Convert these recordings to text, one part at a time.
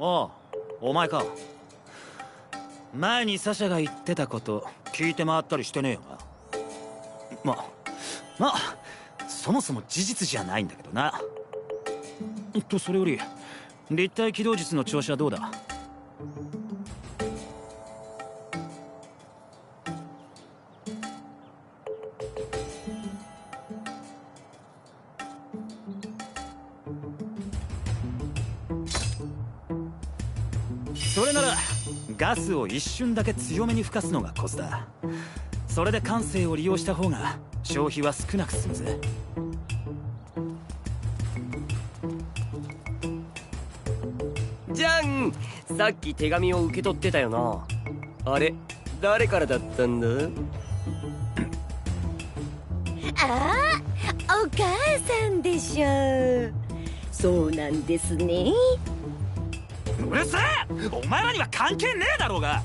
ああお前か。前にサシャが言ってたこと聞いて回ったりしてねえよな。ままあそもそも事実じゃないんだけどな。とそれより立体起動術の調子はどうだ？ガスを一瞬だけ強めに吹かすのがコツだ。それで感性を利用した方が消費は少なく済むぜ。じゃんさっき手紙を受け取ってたよな。あれ？誰からだったんだ？ああお母さんでしょそうなんですねうるせえ！お前らには関係ねえだろうが！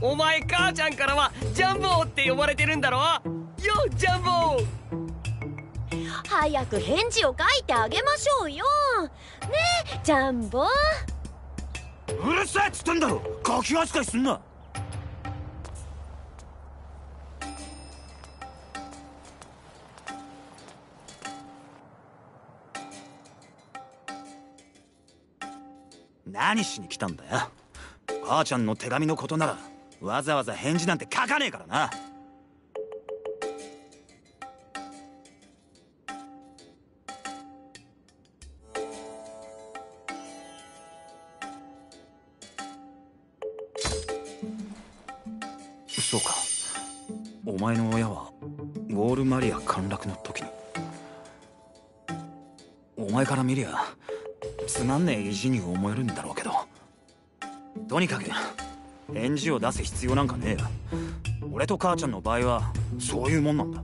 お前母ちゃんからはジャンボーって呼ばれてるんだろ？よジャンボ！ー早く返事を書いてあげましょうよ。ねえジャンボ。うるせえっつってんだろ！ガキ扱いすんな何しに来たんだよ？母ちゃんの手紙のことならわざわざ返事なんて書かねえからな。そうか。お前の親はウォール・マリア陥落の時に。お前から見りゃつまんねえ意地に思えるんだろうけど。とにかく返事を出す必要なんかねえ俺と母ちゃんの場合はそういうもんなんだ。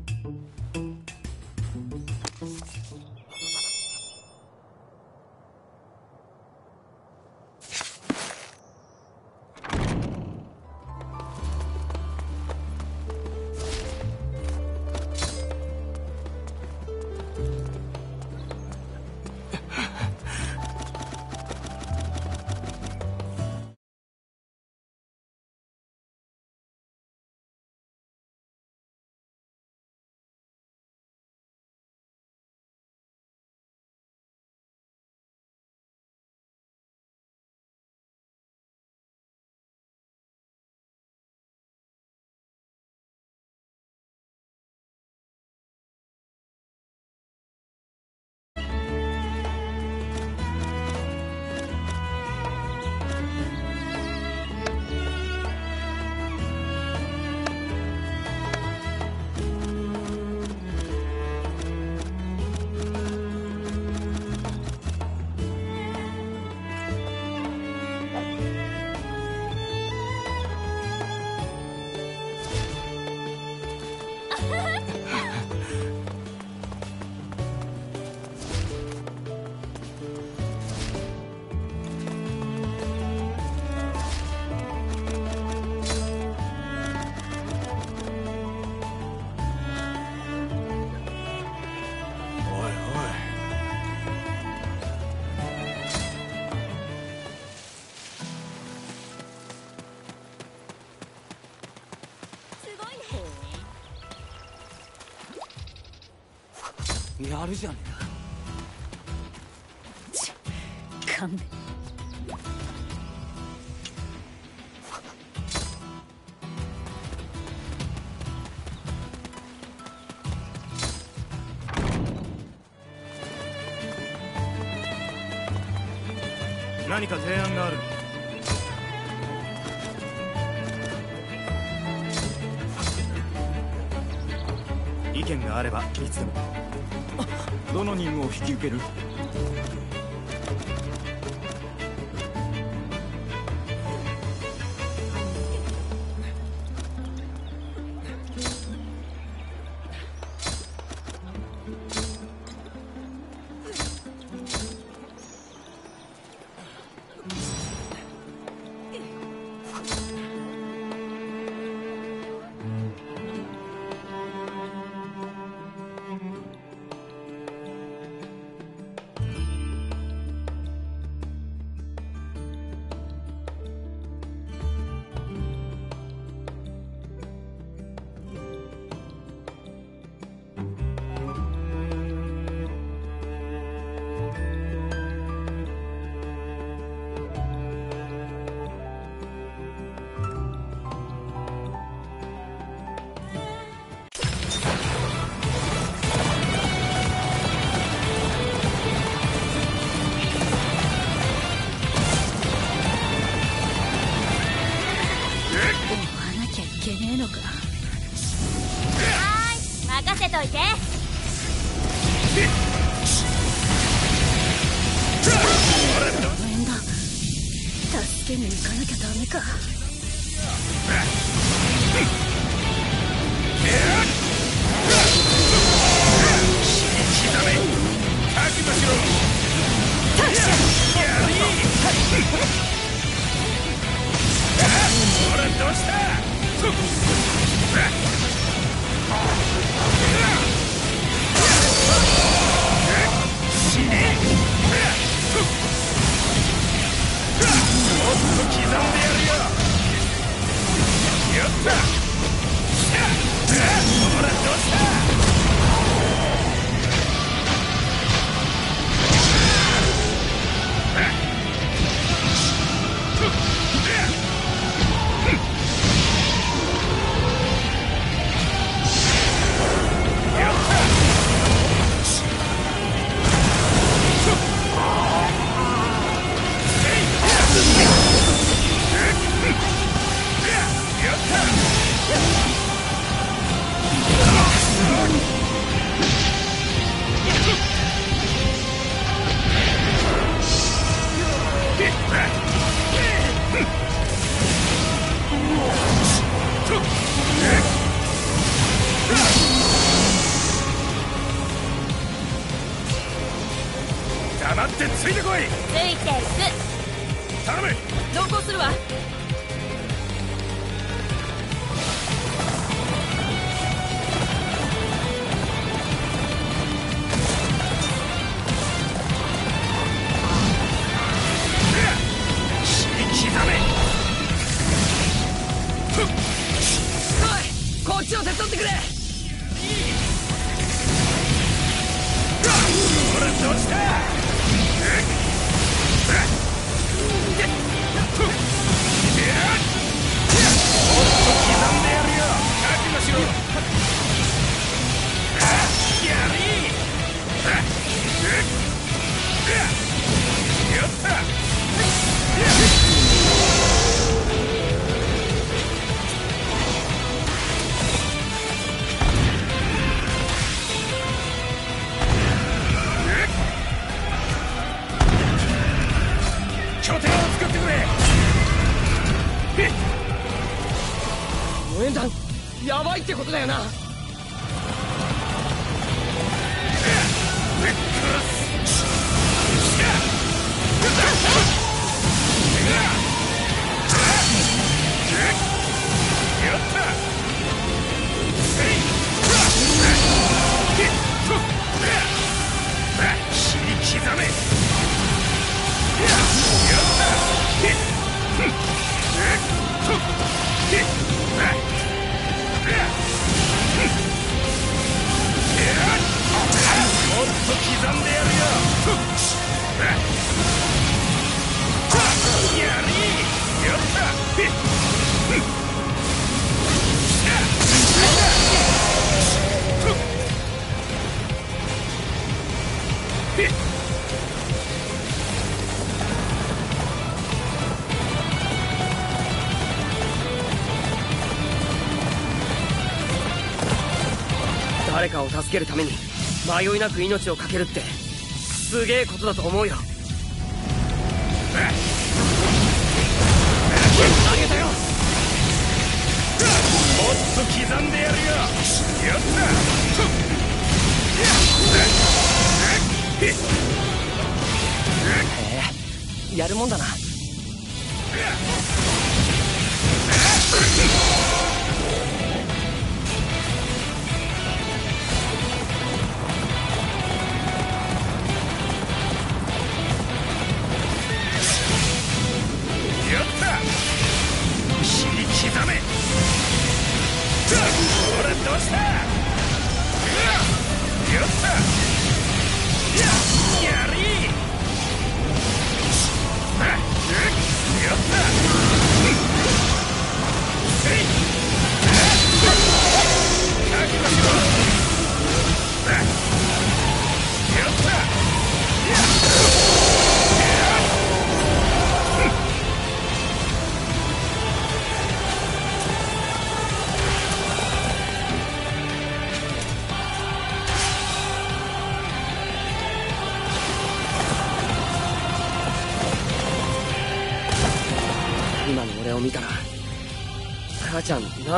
やるじゃね勘弁。何か提案がある意見があればいつでもどの任務を引き受ける。கொடுக்கல けるために迷いなく命を懸けるってすげえことだと思うよ。投げたよもっ！と刻んでやるよやっ！たへえやるもんだな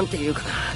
なんていうかな。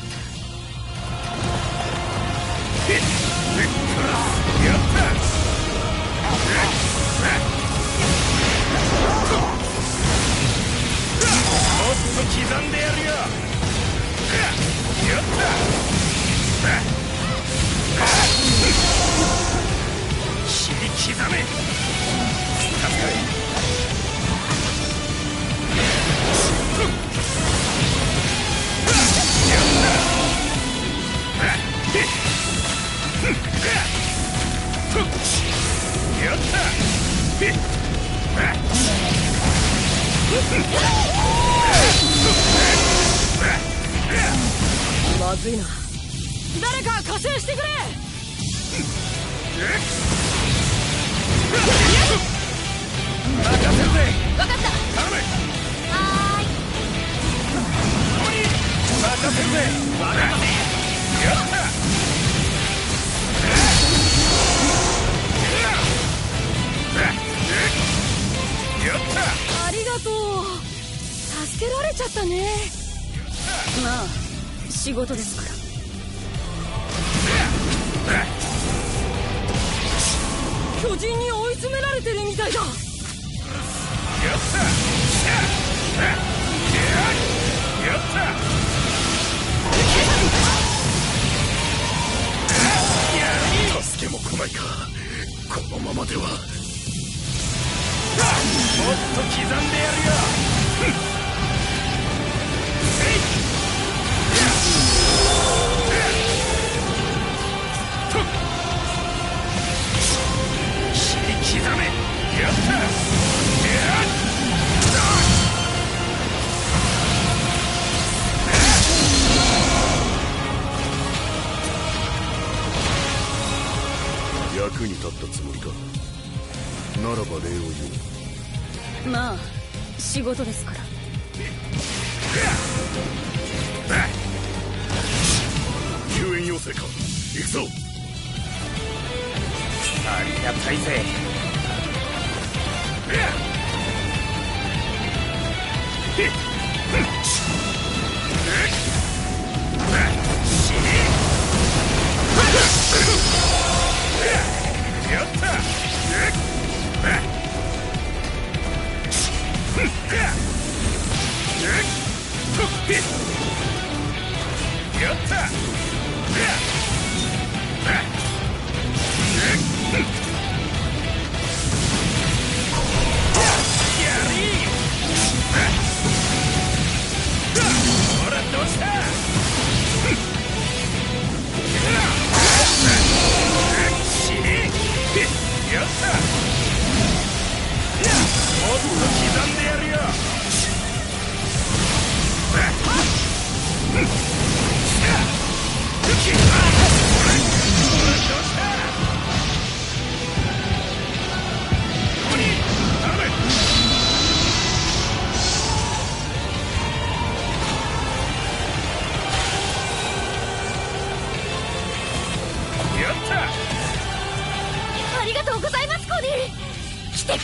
刻んでやるよ。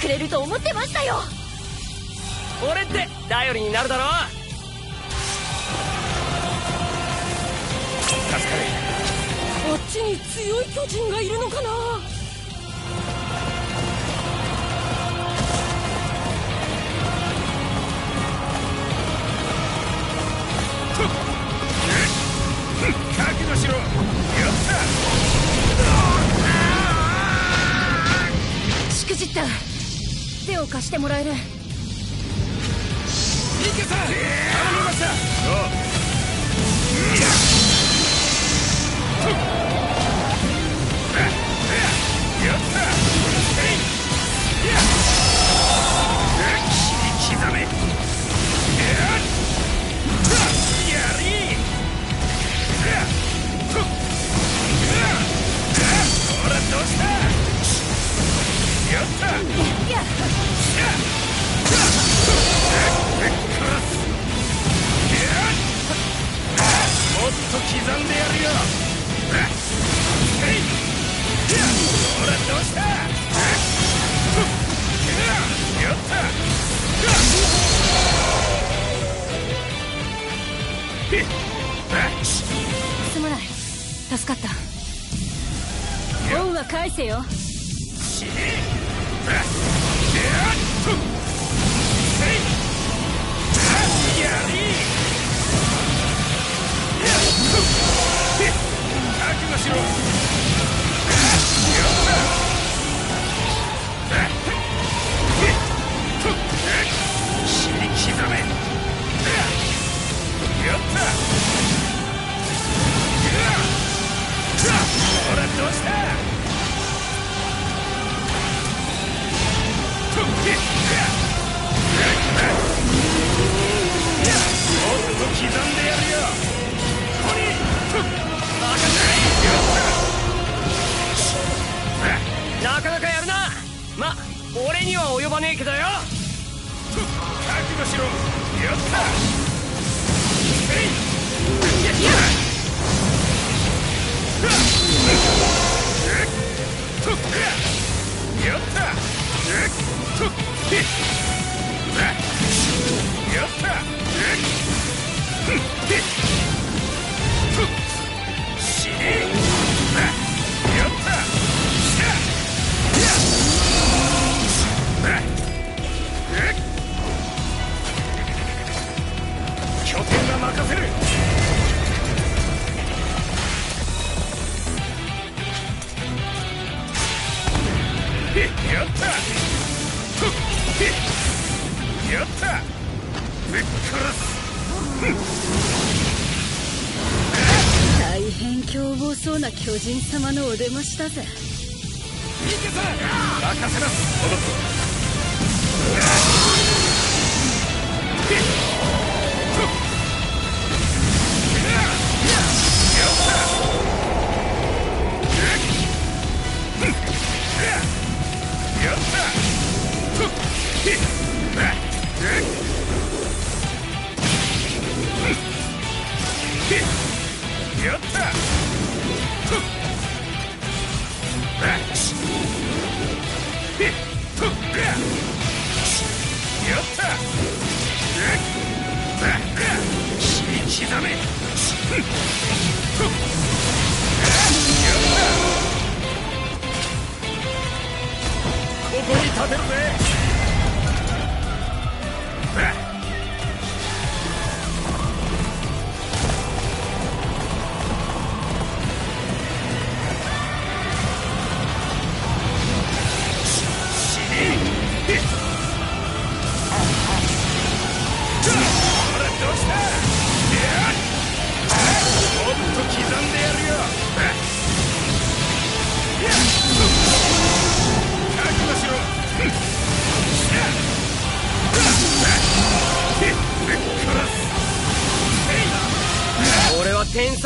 くれると思ってましたよ。俺って頼りになるだろ助かる。あっちに強い巨人がいるのかな。しくじっ。たを貸してもらえる。いけさ頼みましたっと刻んでやるよ。ほらどうしたすまない。助かった。恩は返せよ。死ね。や悟しろ死に刻めやった。ほらどうした。もっと刻んでやるよここになかなかやるな。ま俺には及ばねえけどよ。覚悟しろ。やった。えいやっかやった。やった。死ね。や巨人様のお出ましだぜ。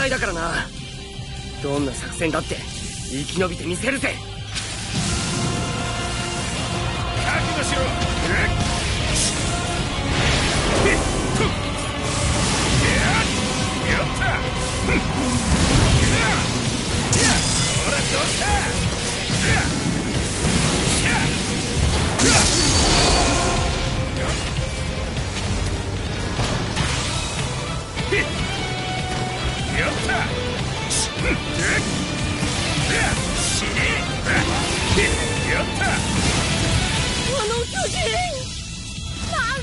隊だからな。どんな作戦だって生き延びてみせるぜ。覚悟しろ。やっ。た。ほらどうした？なん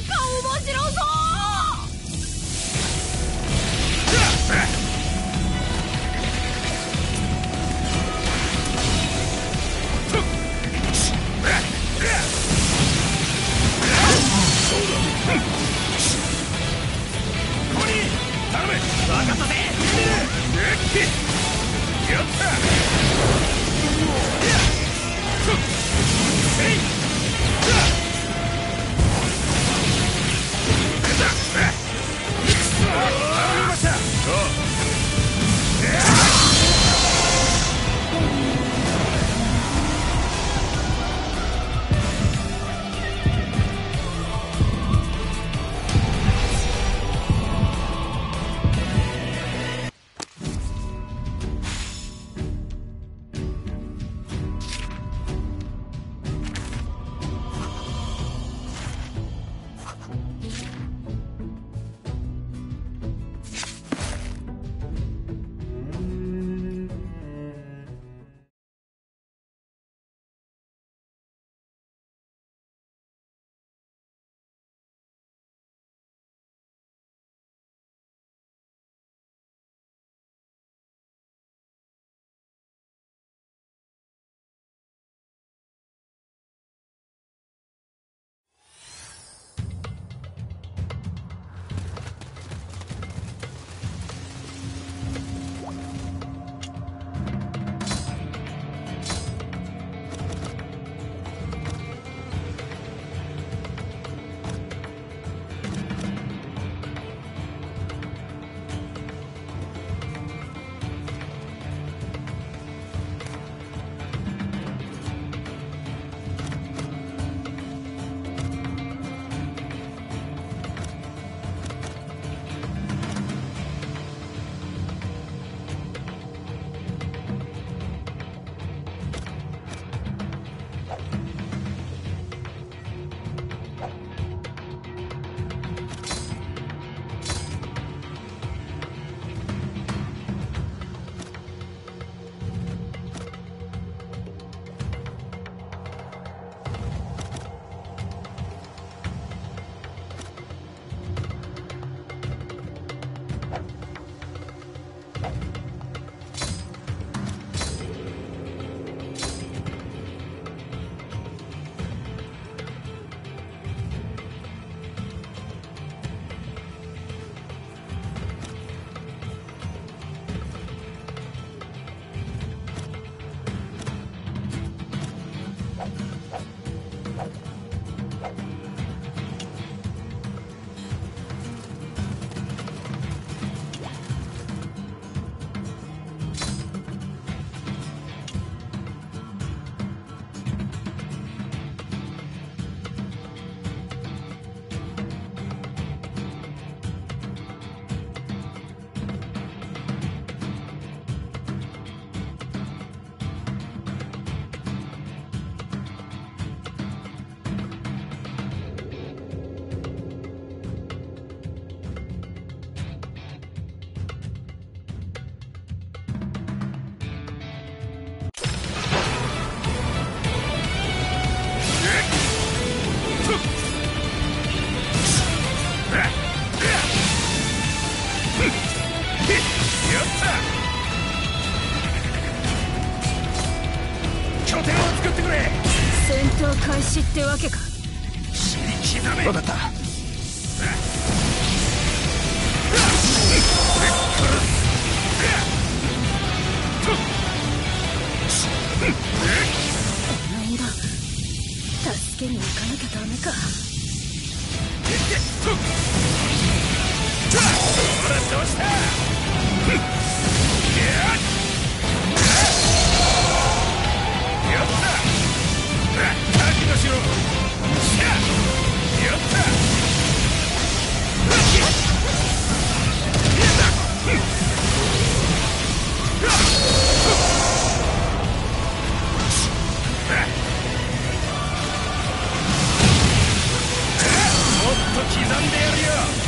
か面白そう！拠点を作ってくれ。戦闘開始ってわけか。死に刻め。分かった。だ。助けに行かなきゃダメか。ほらどうした刻んでやるよ。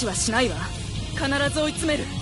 しはしないわ。必ず追い詰める。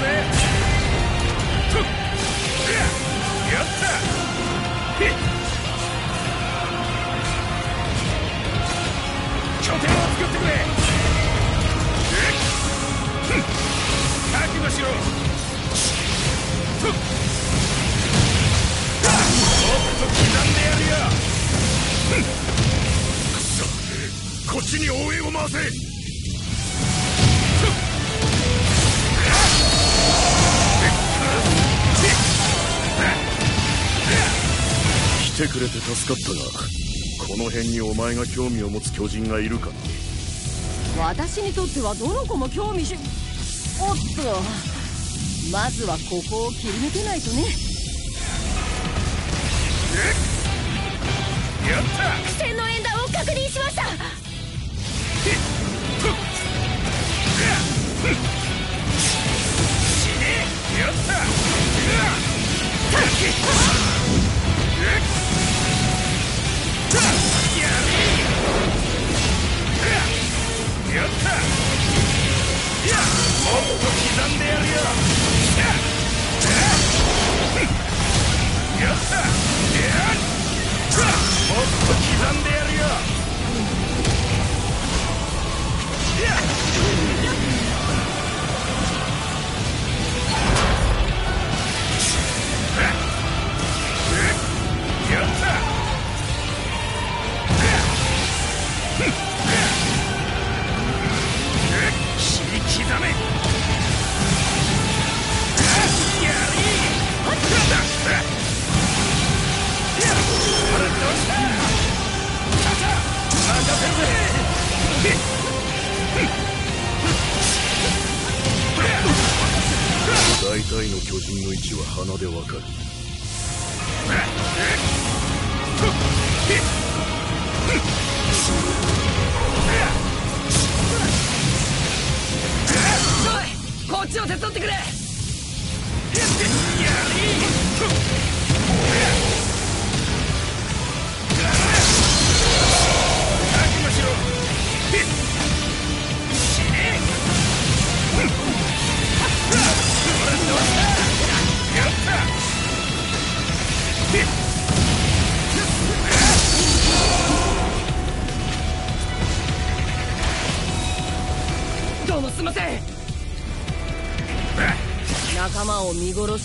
た前が興味を持つ巨人がいるか。私にとってはどの子も興味しおっとまずはここを切り抜けないとね。やった！線の演弾を確認しました。死ね！やった刻んでやるよもっと刻んでやるよ。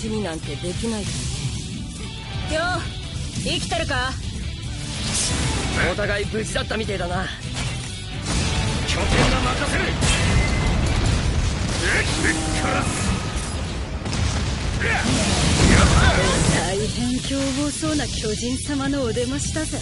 なんてできないよ生きてるか？お互い無事だったみてえだな。拠点が任せる。大変凶暴そうな巨人様のお出ましだぜ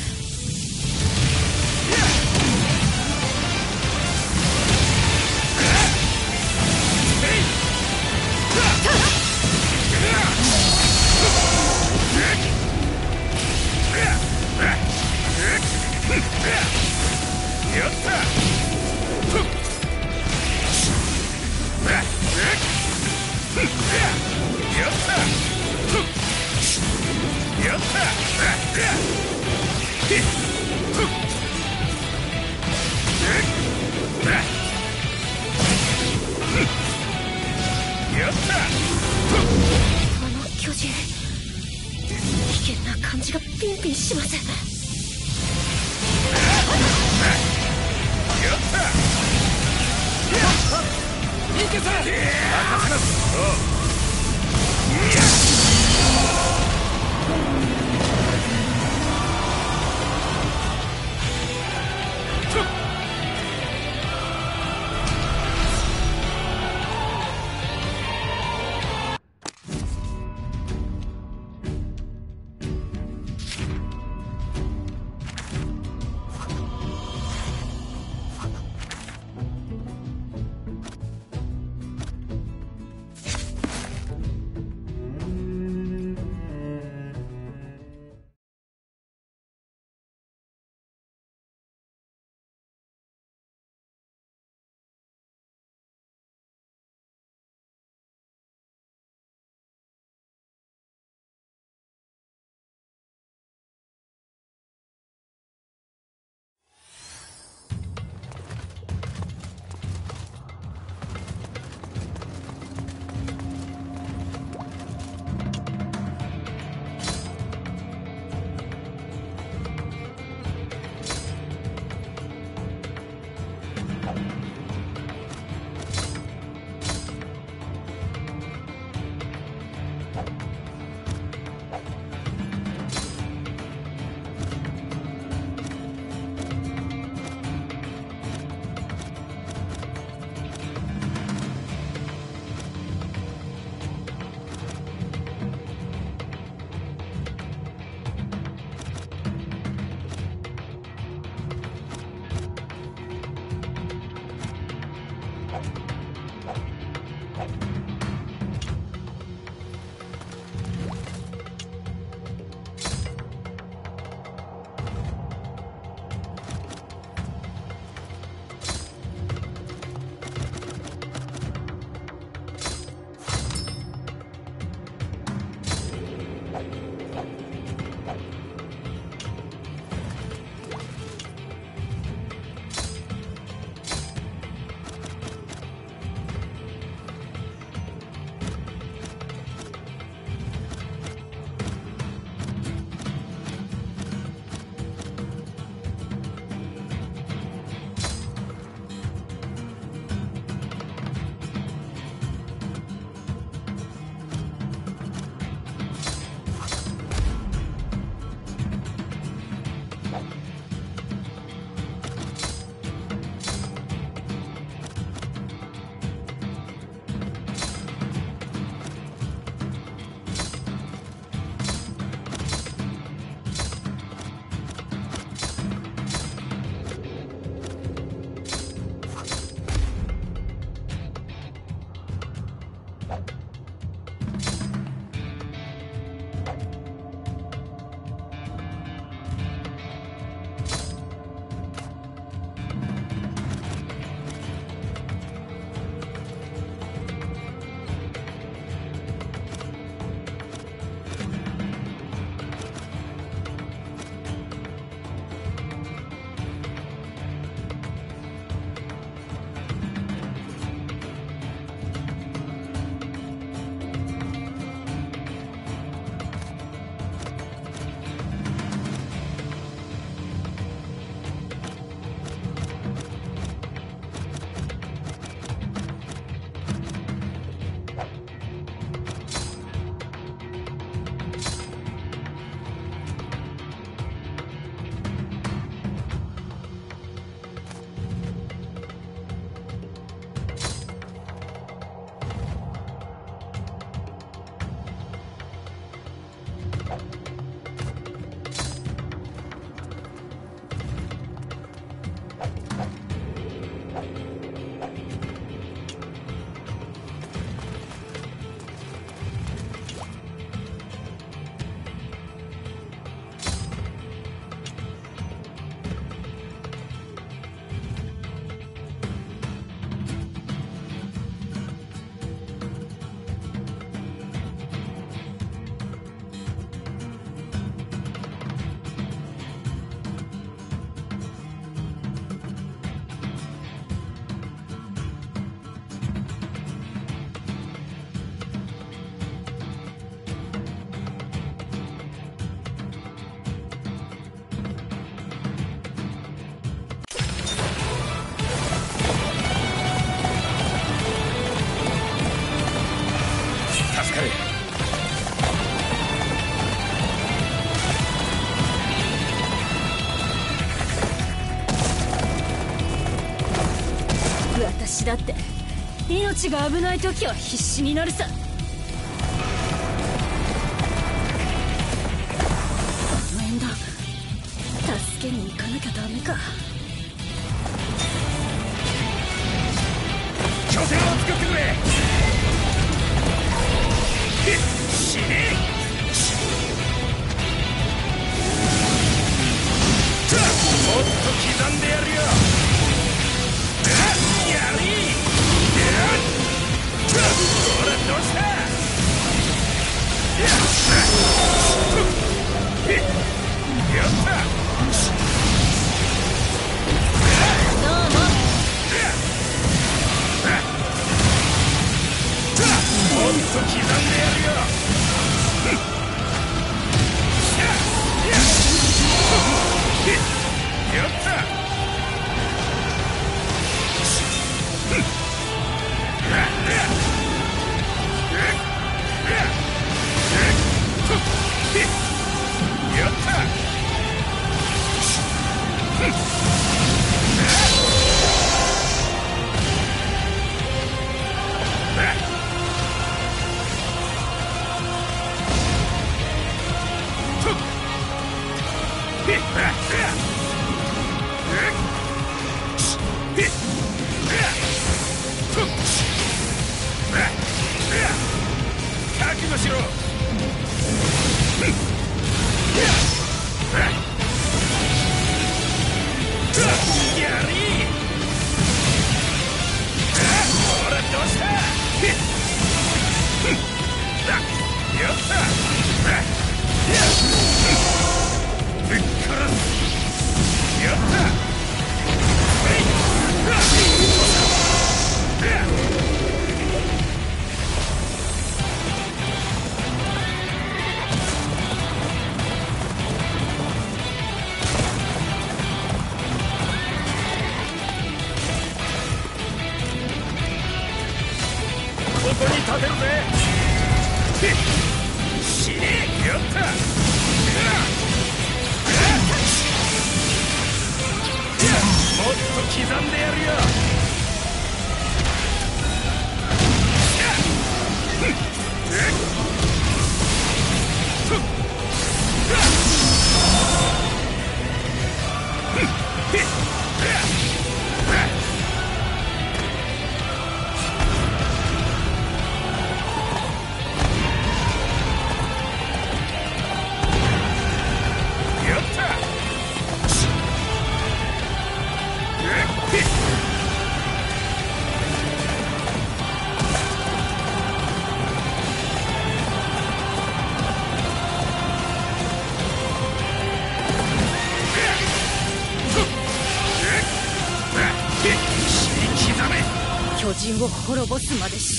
命が危ない時は必死になるさ。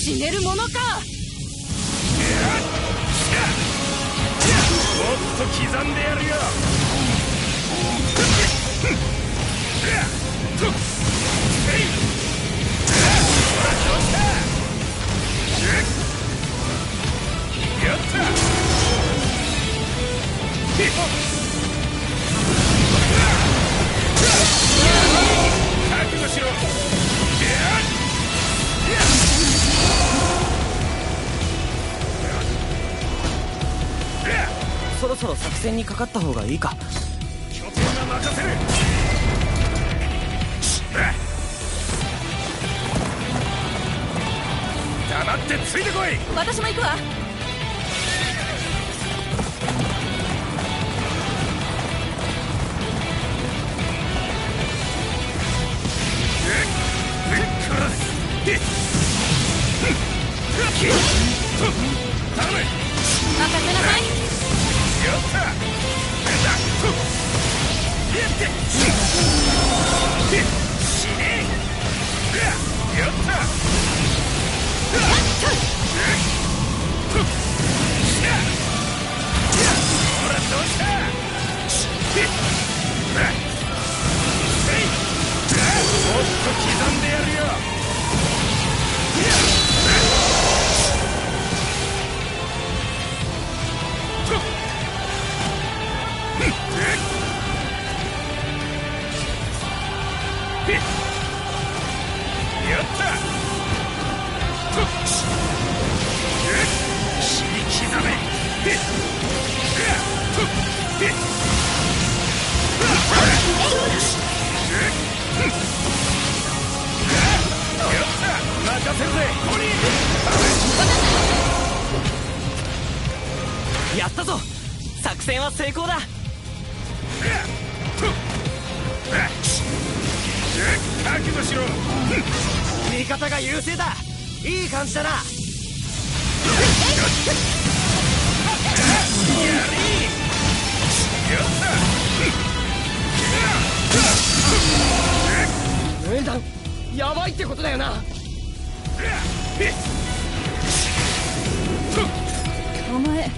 死ねるものか！かかった方がいいか。覚悟しろ。味方が優勢だ。いい感じだな。やっばいってことだよな。お前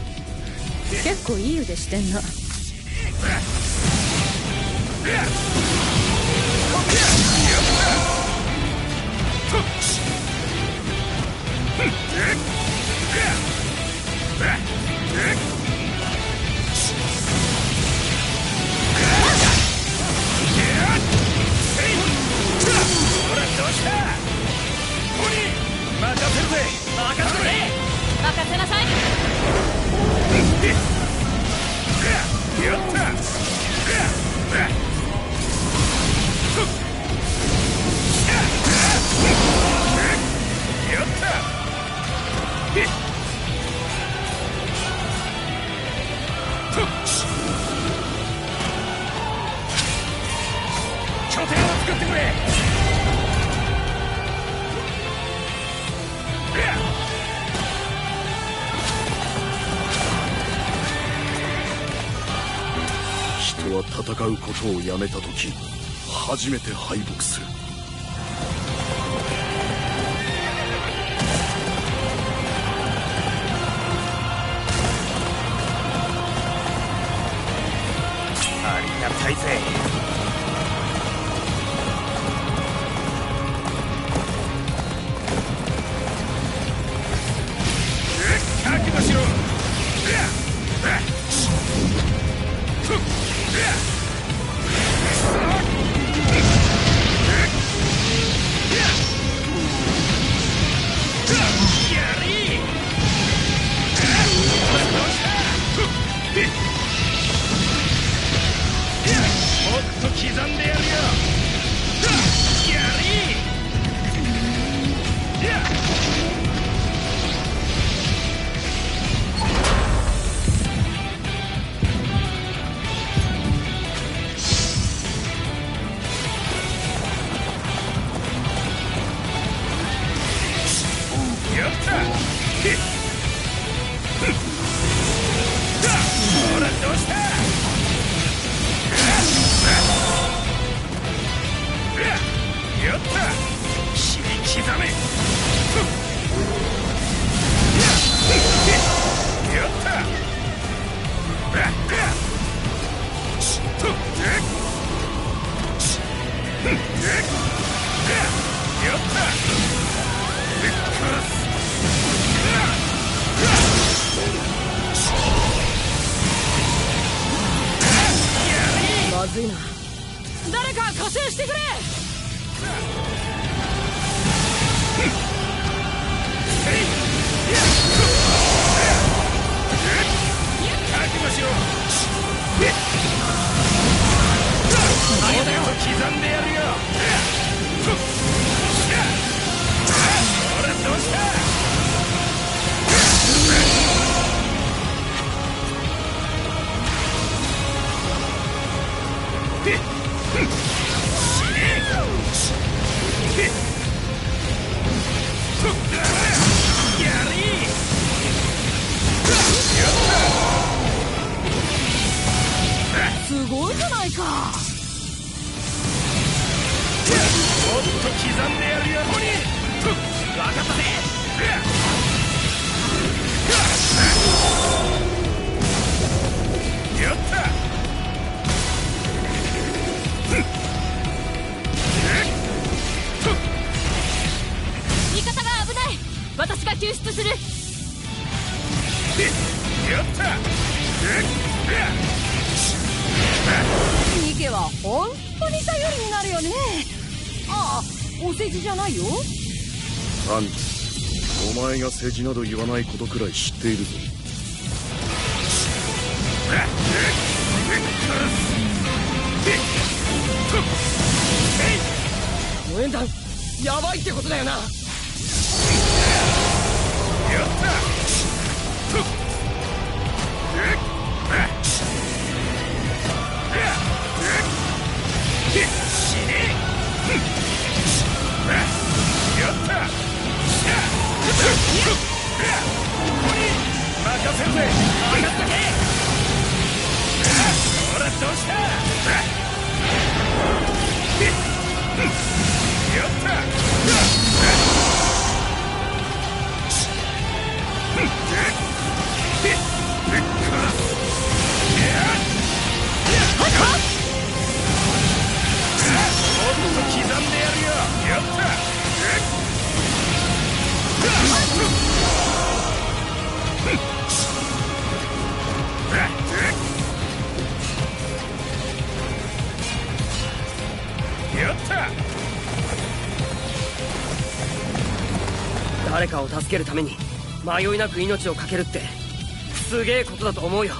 結構いい腕してんな。任せなさい。やった戦うことをやめた時初めて敗北する。手など言わないことくらい知っているぞ。けるために迷いなく命を懸けるってすげえことだと思うよ。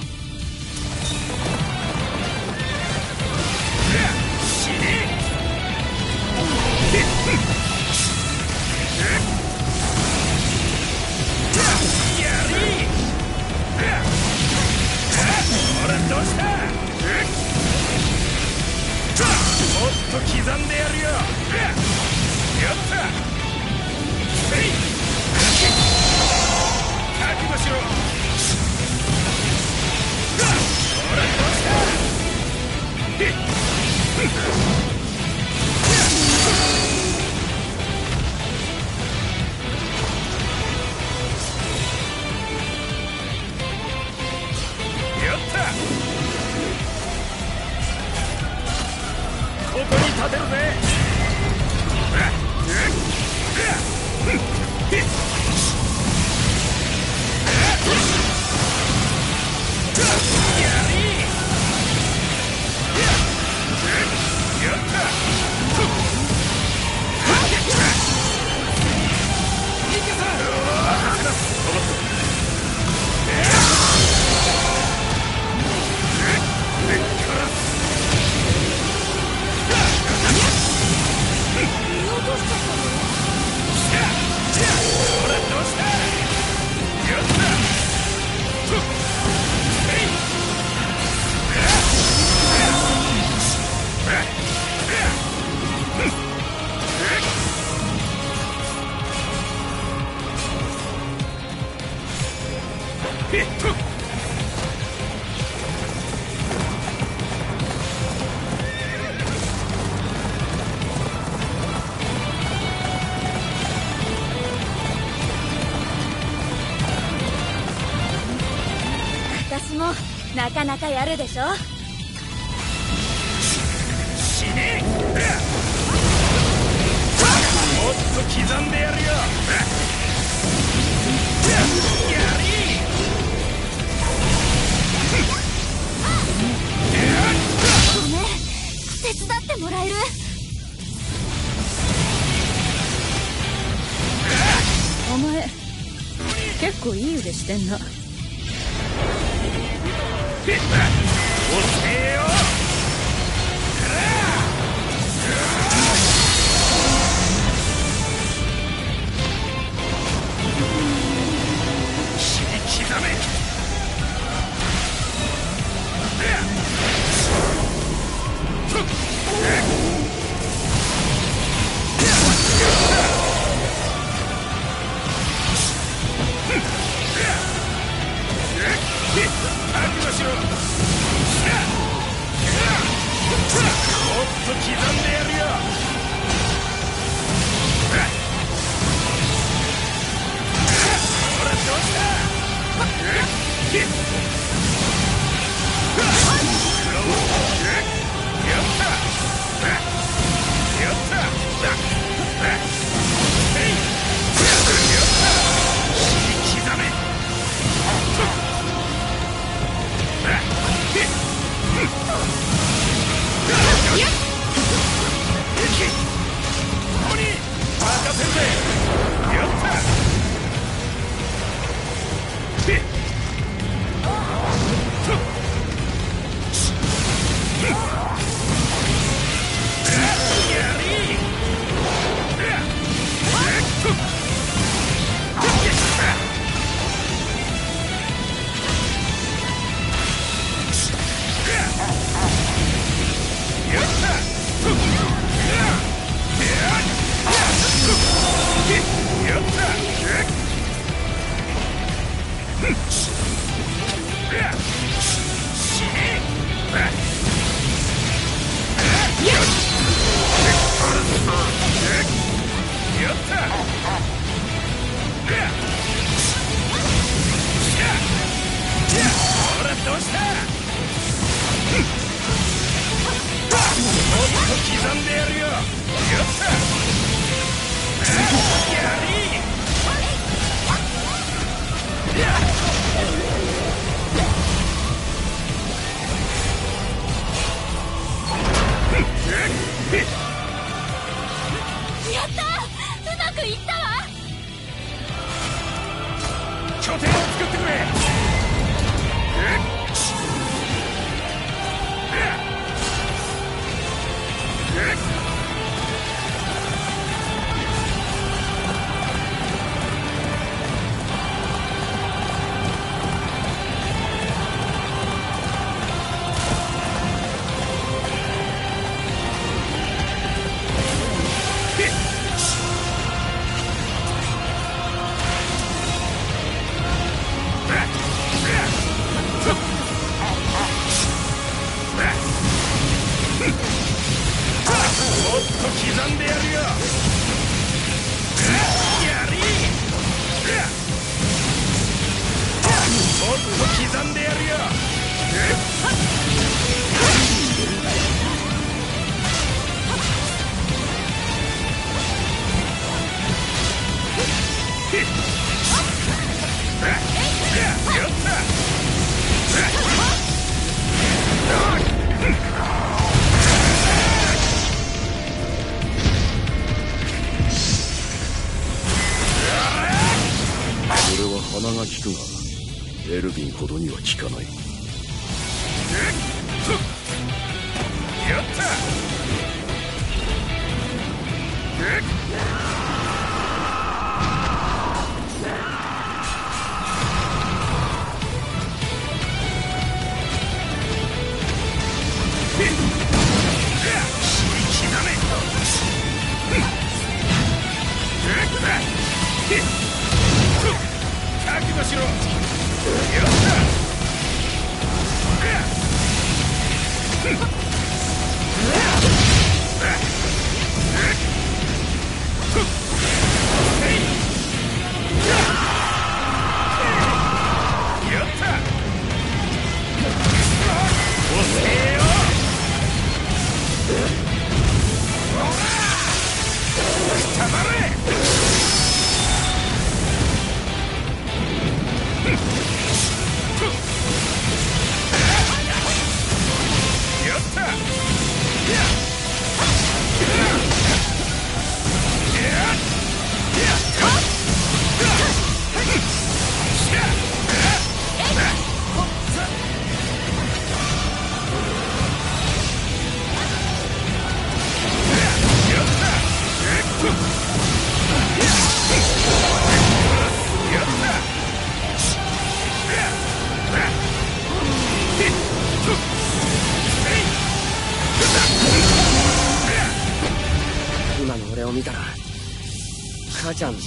るでしょ？死ね。もっと刻んでやるよ。やりごめん。手伝ってもらえる？お前結構いい腕してんな。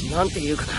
なんていうかな。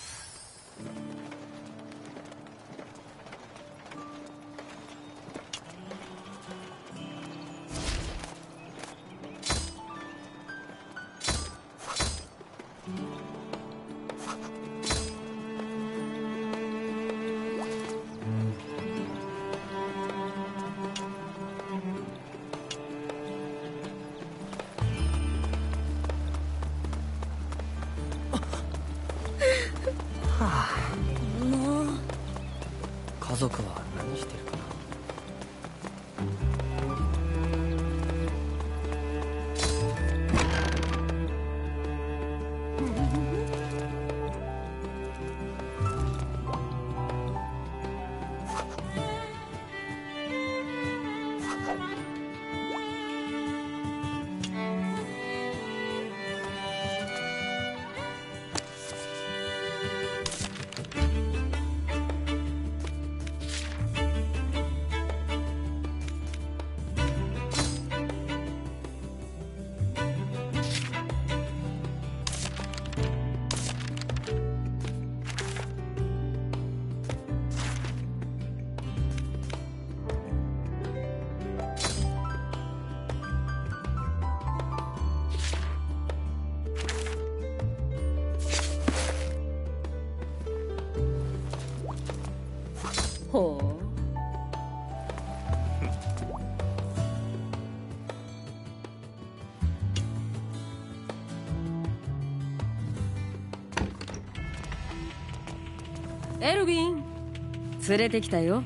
連れてきたよ。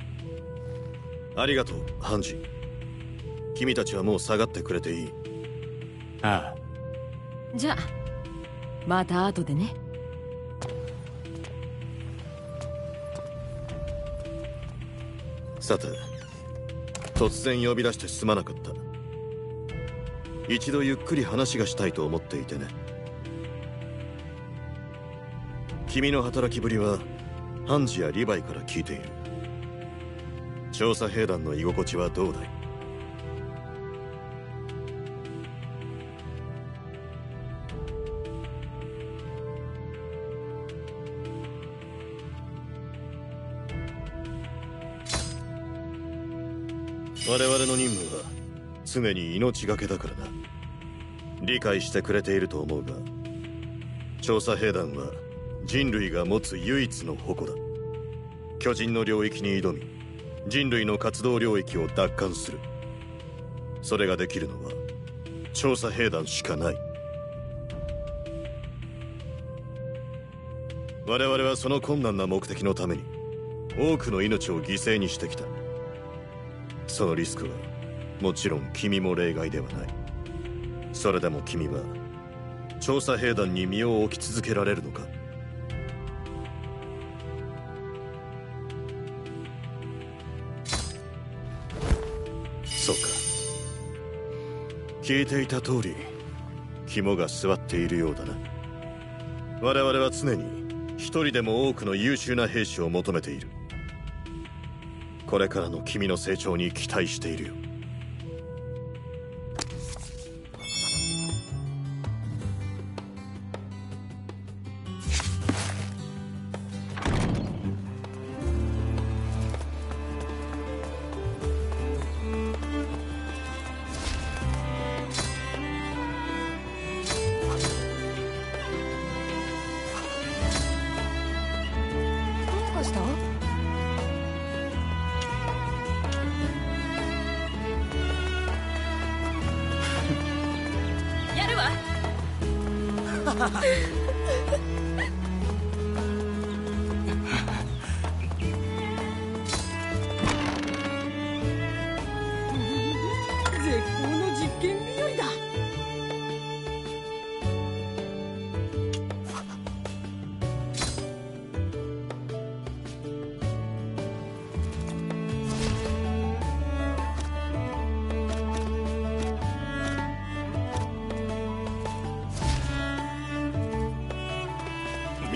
ありがとうハンジ。君たちはもう下がってくれていい。ああ。じゃあまた後でね。さて突然呼び出してすまなかった。一度ゆっくり話がしたいと思っていてね。君の働きぶりはハンジやリヴァイから聞いている。調査兵団の居心地はどうだい？我々の任務は常に命がけだからな。理解してくれていると思うが調査兵団は人類が持つ唯一の矛だ。巨人の領域に挑み人類の活動領域を奪還する。それができるのは調査兵団しかない。我々はその困難な目的のために多くの命を犠牲にしてきた。そのリスクはもちろん君も例外ではない。それでも君は調査兵団に身を置き続けられるのか？聞いていた通り肝が据わっているようだな。我々は常に一人でも多くの優秀な兵士を求めている。これからの君の成長に期待しているよ。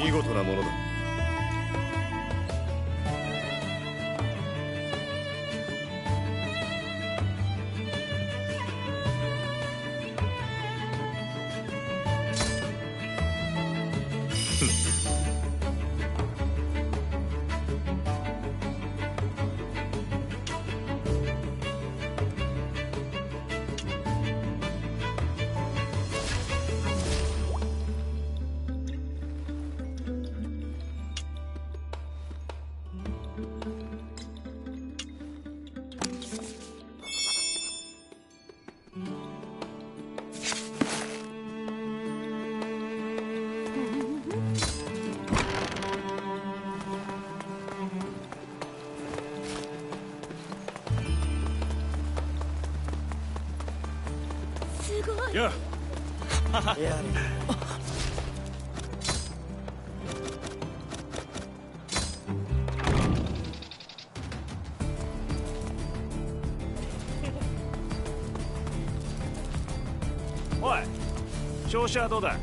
見事なものだ。おい調子はどうだ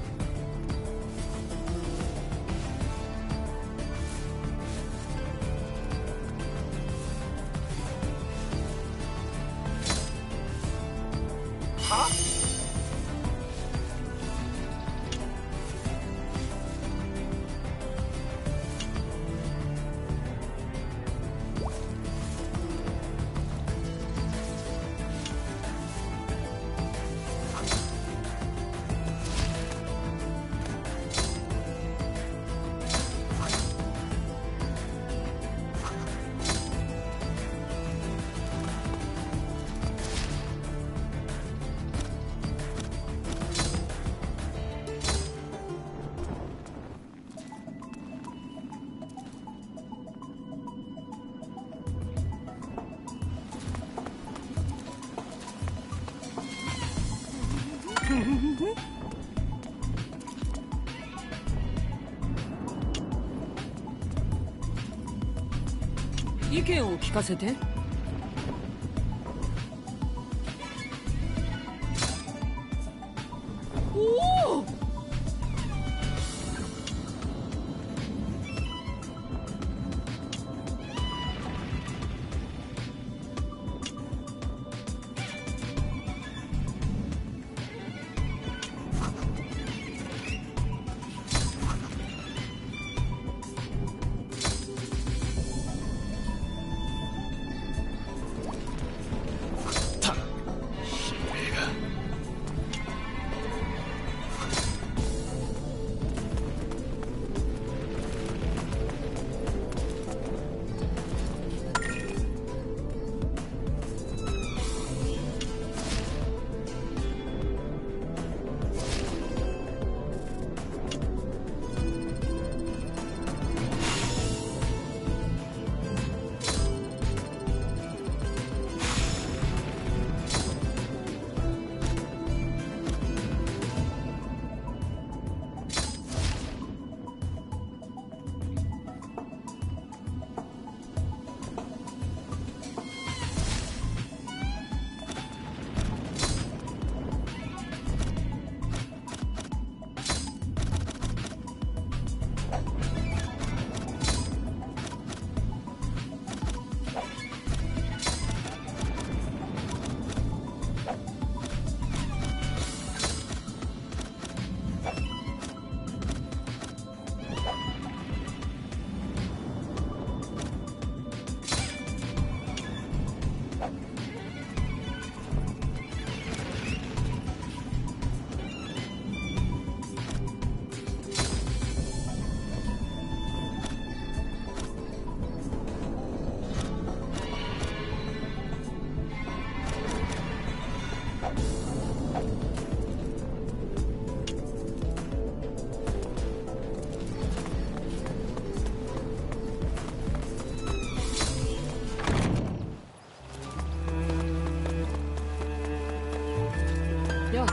任せて。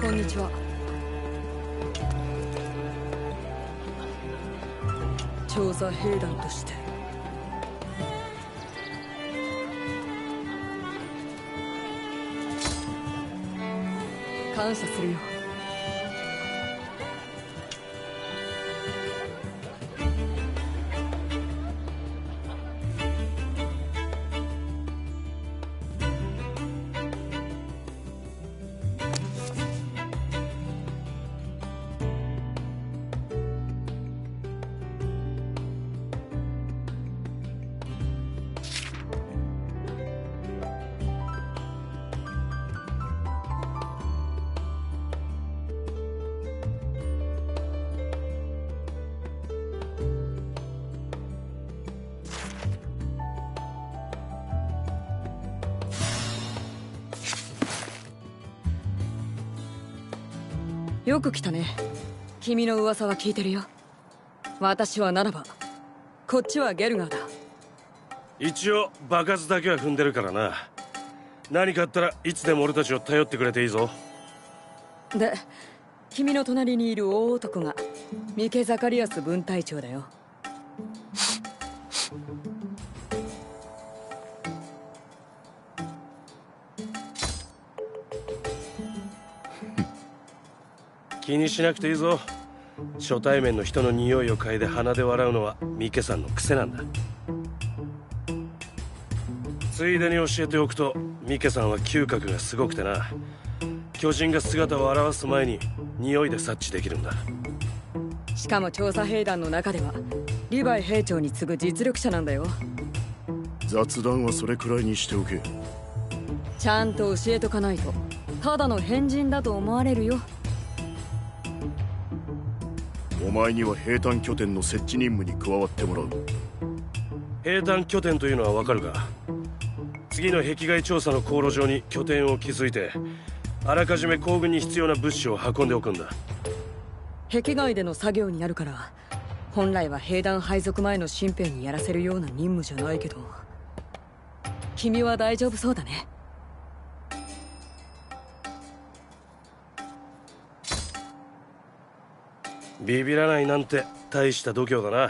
んにちは。調査兵団として。感謝するよ。く来たね。君の噂は聞いてるよ。私はナナバこっちはゲルガーだ。一応爆発だけは踏んでるからな。何かあったらいつでも俺たちを頼ってくれていいぞ。で君の隣にいる大男がミケ・ザカリアス分隊長だよ気にしなくていいぞ。初対面の人の匂いを嗅いで鼻で笑うのはミケさんの癖なんだ。ついでに教えておくとミケさんは嗅覚がすごくてな。巨人が姿を現す前に匂いで察知できるんだ。しかも調査兵団の中ではリヴァイ兵長に次ぐ実力者なんだよ。雑談はそれくらいにしておけ。ちゃんと教えとかないとただの変人だと思われるよ。お前には兵隊拠点の設置任務に加わってもらう。兵団拠点というのはわかるか？次の壁外調査の航路上に拠点を築いてあらかじめ行軍に必要な物資を運んでおくんだ。壁外での作業になるから本来は兵団配属前の新兵にやらせるような任務じゃないけど君は大丈夫そうだねビビらないなんて大した度胸だな。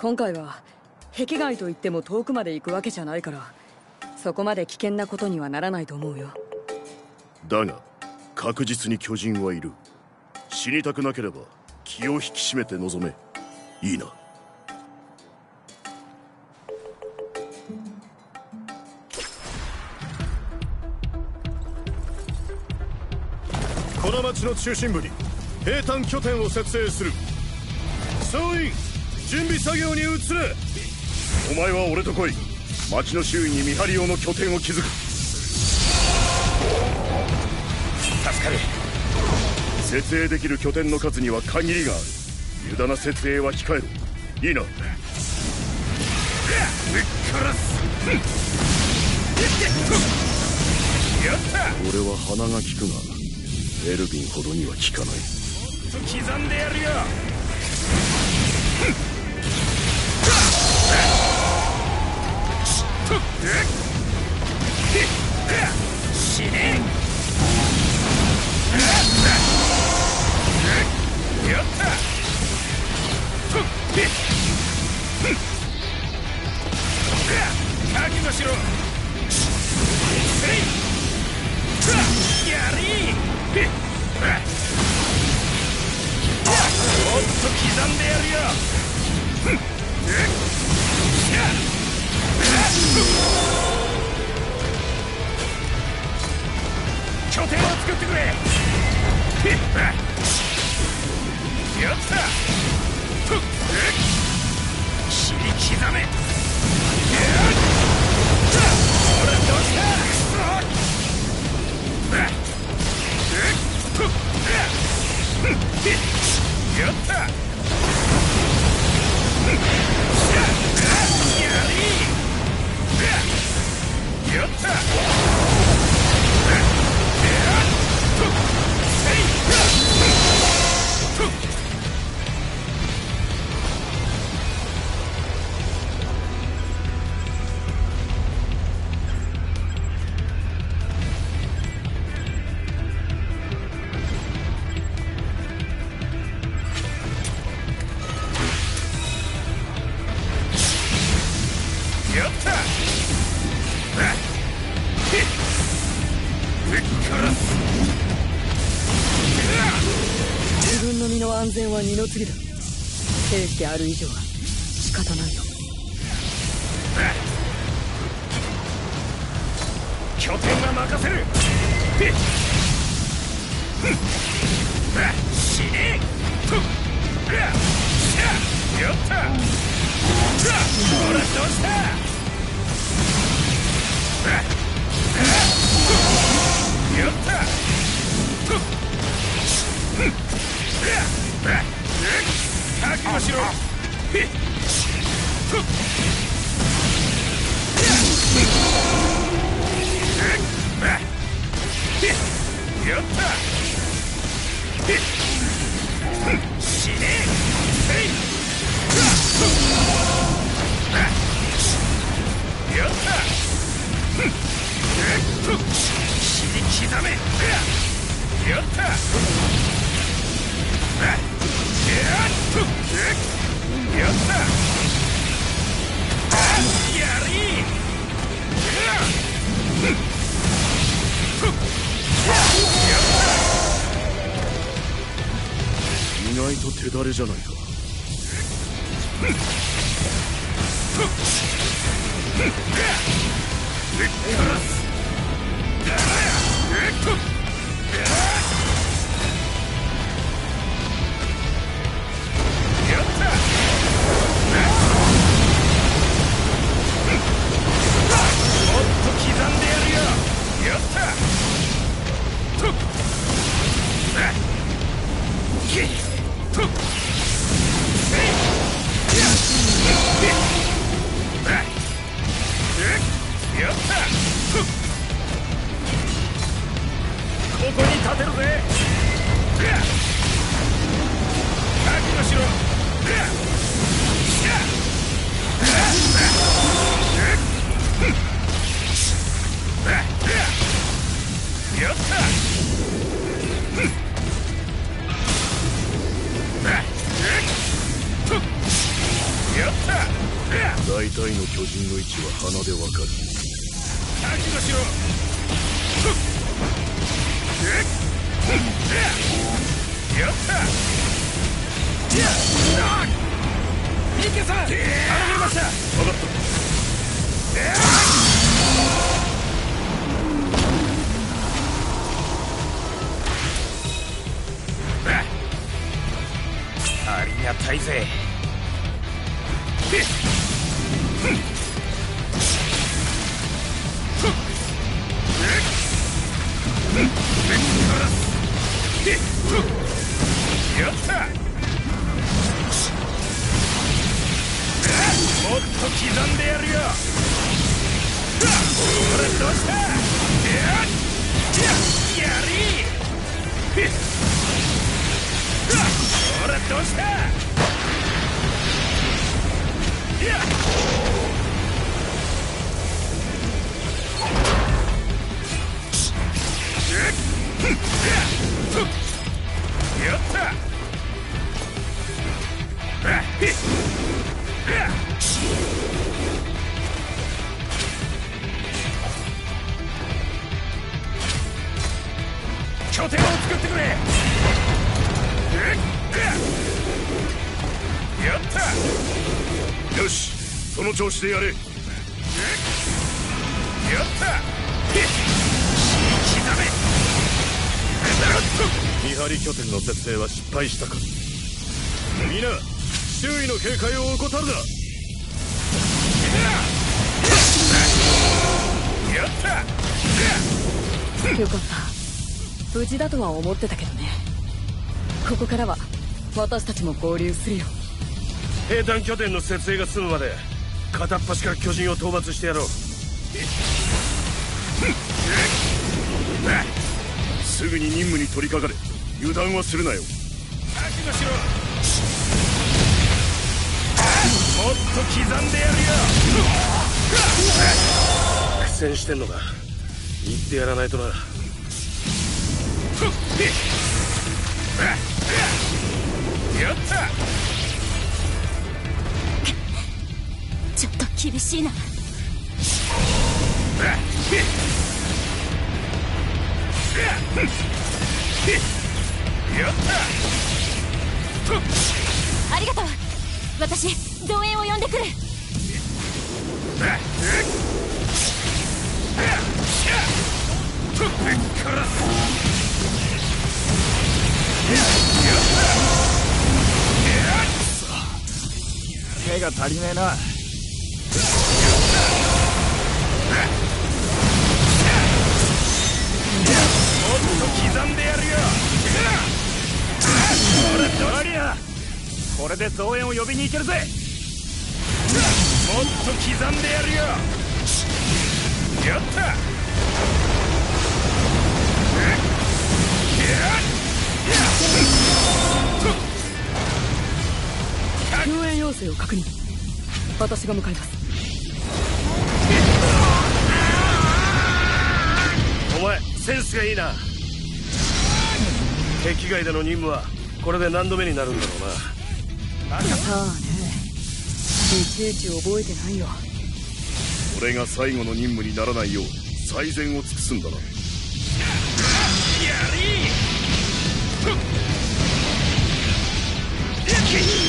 今回は壁外といっても遠くまで行くわけじゃないからそこまで危険なことにはならないと思うよ。だが確実に巨人はいる。死にたくなければ気を引き締めて臨め。いいな。この町の中心部に兵隊拠点を設営する。総員準備作業に移れお前は俺と来い。町の周囲に見張り用の拠点を築く。助かる。設営できる拠点の数には限りがある。無駄な設営は控えろ。いいな。ぶっ殺す。やった俺は鼻が利くがエルヴィンほどには効かない刻んでやるよ。死ねやった。覚悟しろやりと刻んでやるよ。拠点を作ってくれ。やった。切り刻め。ほらどうした。やった。やった。の次だ。兵士である以上は仕方ないよ。その調子でやれ。やった。刻め見張り拠点の設定は失敗したか。皆周囲の警戒を怠るな。やった。よかった。無事だとは思ってたけどね。ここからは私たちも合流するよ。兵団拠点の設営が済むまで片っ端から巨人を討伐してやろう。すぐに任務に取り掛かれ。油断はするなよ。覚悟しろ。もっと刻んでやるよ。苦戦してんのか。言ってやらないとな。やった厳しいな。ありがとう。私増援を呼んでくる。手が足りねえな。刻んでやるよ。ほらドリアこれで増援を呼びに行けるぜ。もっと刻んでやるよ。やった。救援要請を確認。私が向かいます。お前センスがいいな壁外での任務はこれで何度目になるんだろうな。さあね。いちいち覚えてないよ。俺が最後の任務にならないよう最善を尽くすんだな。拠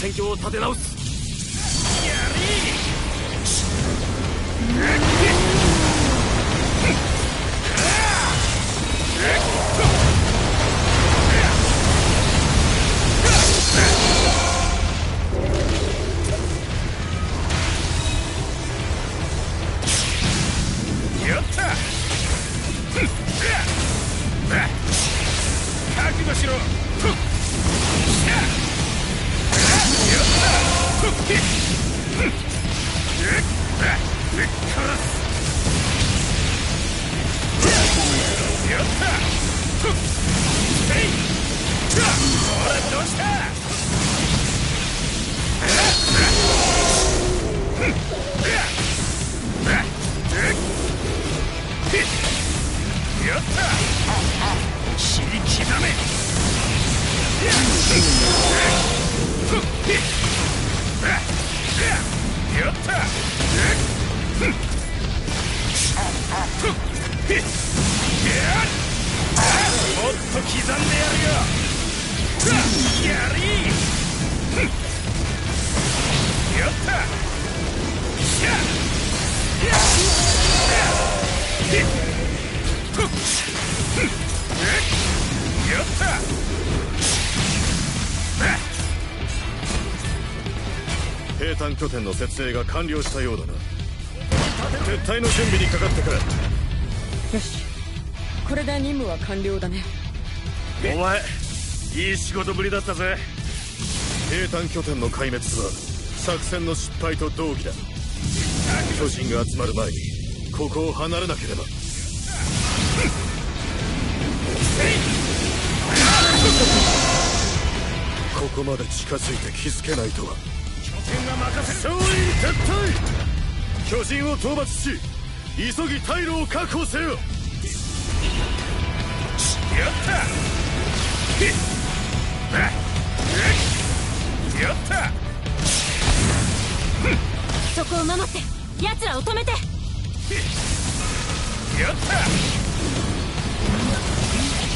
戦況を立て直す。の設営が完了したようだな。撤退の準備にかかってくれ。よしこれで任務は完了だね。お前いい仕事ぶりだったぜ。兵站拠点の壊滅は作戦の失敗と同義だ。巨人が集まる前にここを離れなければ。ここまで近づいて気づけないとは拠点が任せ総員撤退巨人を討伐し急ぎ退路を確保せよ。やった。やった。そこを守って奴らを止めて。やった。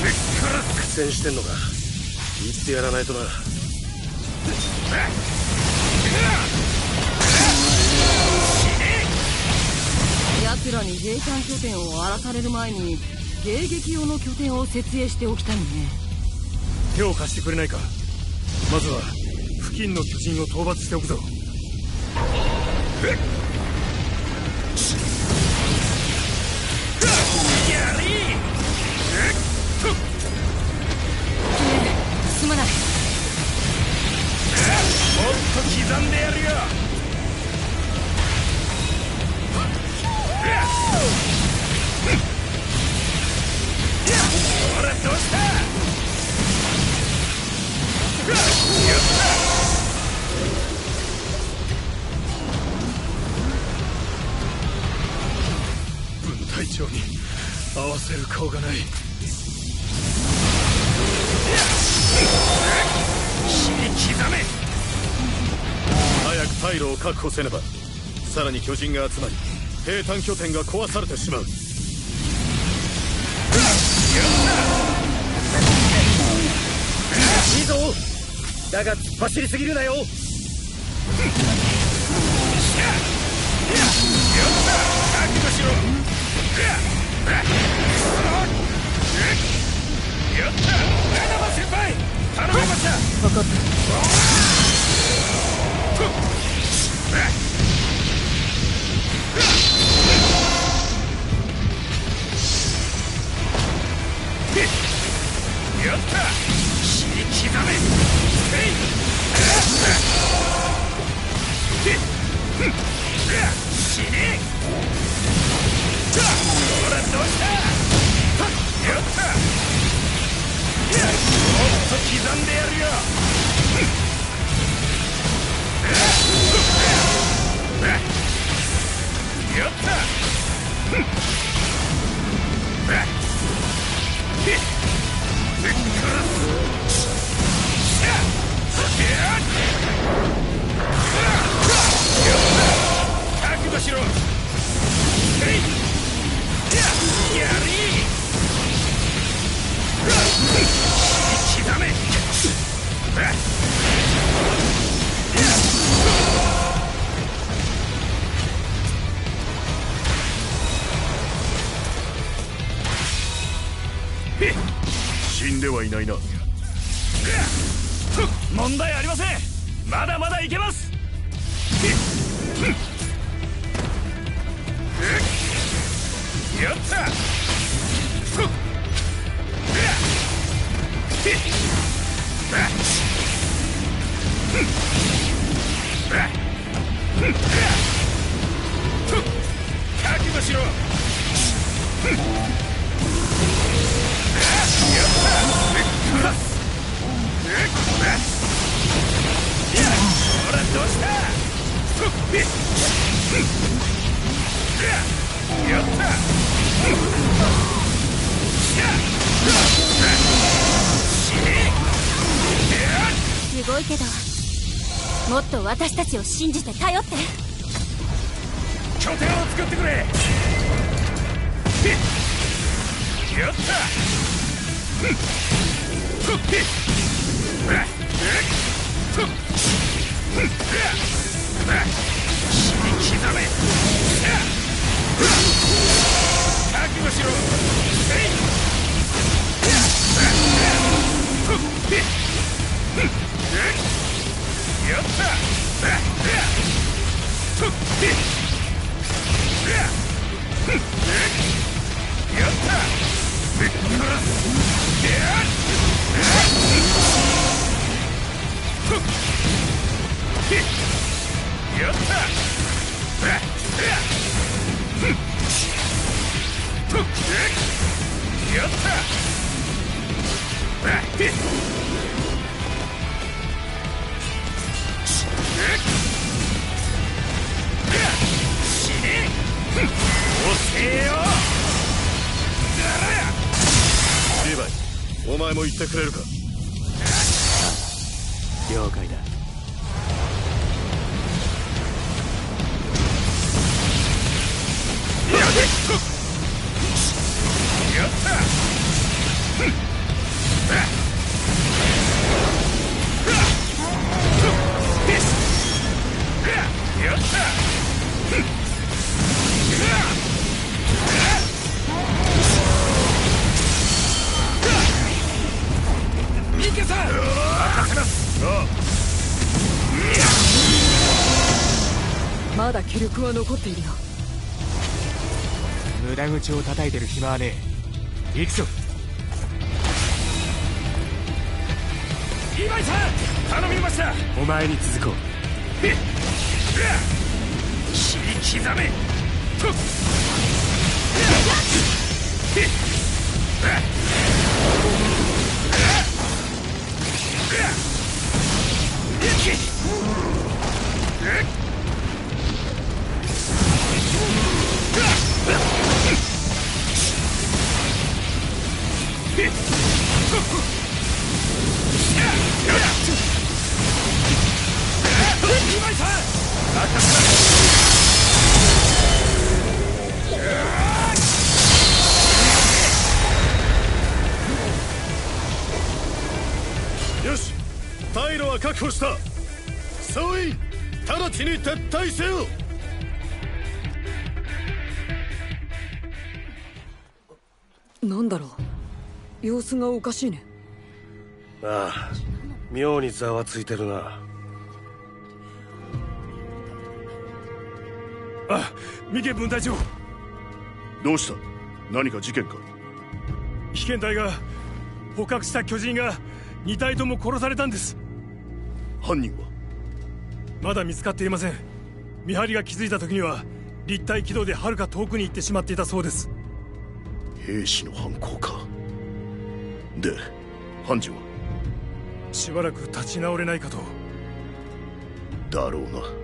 根っから苦戦してんのか。言ってやらないとならに兵艦拠点を荒らされる前に迎撃用の拠点を設営しておきたいね。手を貸してくれないか。まずは付近の巨人を討伐しておくぞ。せねばさらに巨人が集まり兵站拠点が壊されてしまう。いいぞ。だが突っ走りすぎるなよ。覚悟しろ。やった長間先輩頼みました分かったやんではいないな。問題ありません。まだまだいけます。やった。覚悟しろ。やったすごいけどもっと私たちを信じて頼って。拠点を作ってくれ。やった。やった。やったやったやった死ね遅えよお前も言ってくれるか？了解だ。や口を叩いてる暇はねえ。行くぞ。今井さん頼みました。お前に続こう。死に刻め。と。っよし退路は確保した。総員直ちに撤退せよ。様子がおかしいね。ああ妙にざわついてるな。あ三毛分隊長。どうした？何か事件か？被験隊が捕獲した巨人が2体とも殺されたんです。犯人は？まだ見つかっていません。見張りが気づいた時には立体軌道ではるか遠くに行ってしまっていたそうです。兵士の犯行かで判事は？しばらく立ち直れないかと。だろうな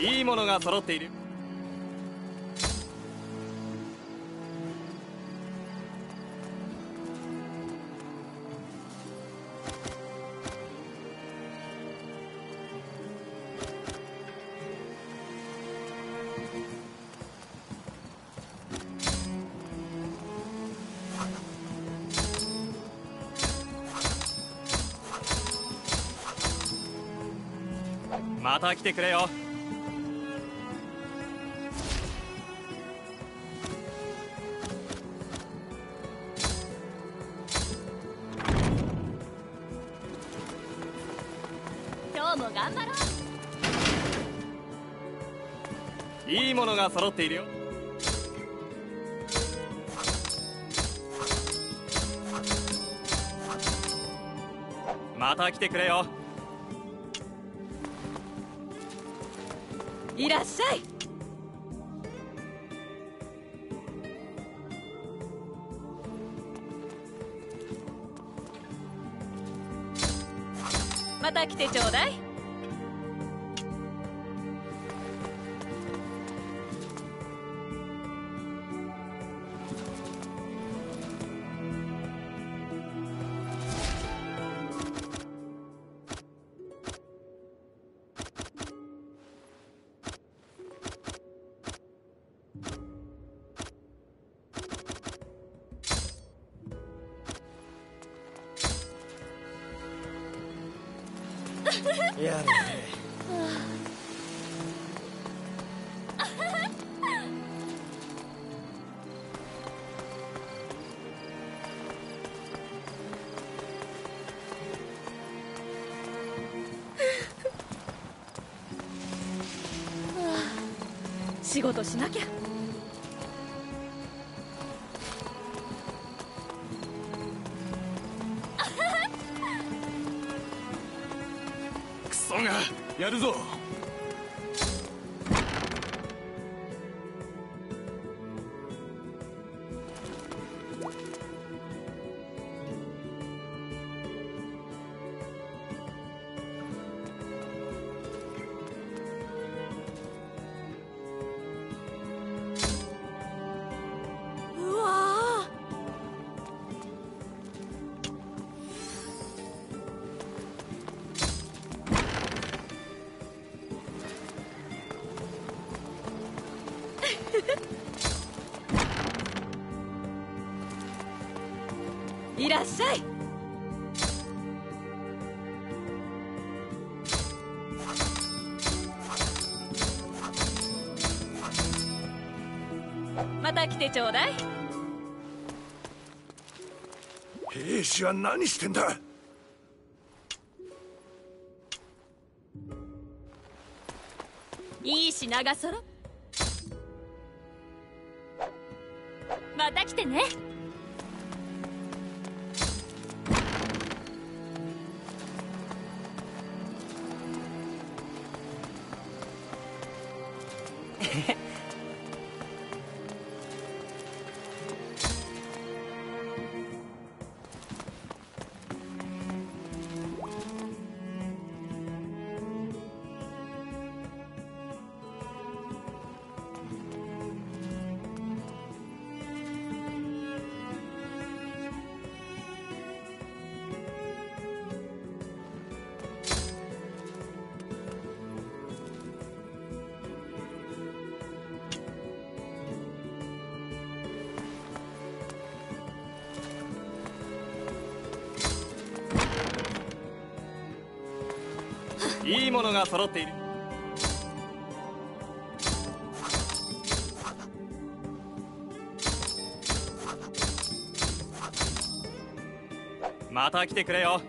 いいものが揃っている。また来てくれよ。が揃っているよ。また来てくれよ。いらっしゃい。また来てちょうだい。仕事しなきゃ。クソがやるぞ。てちょうだい。兵士は何してんだ？いい品が揃っ物が揃っている。また来てくれよ。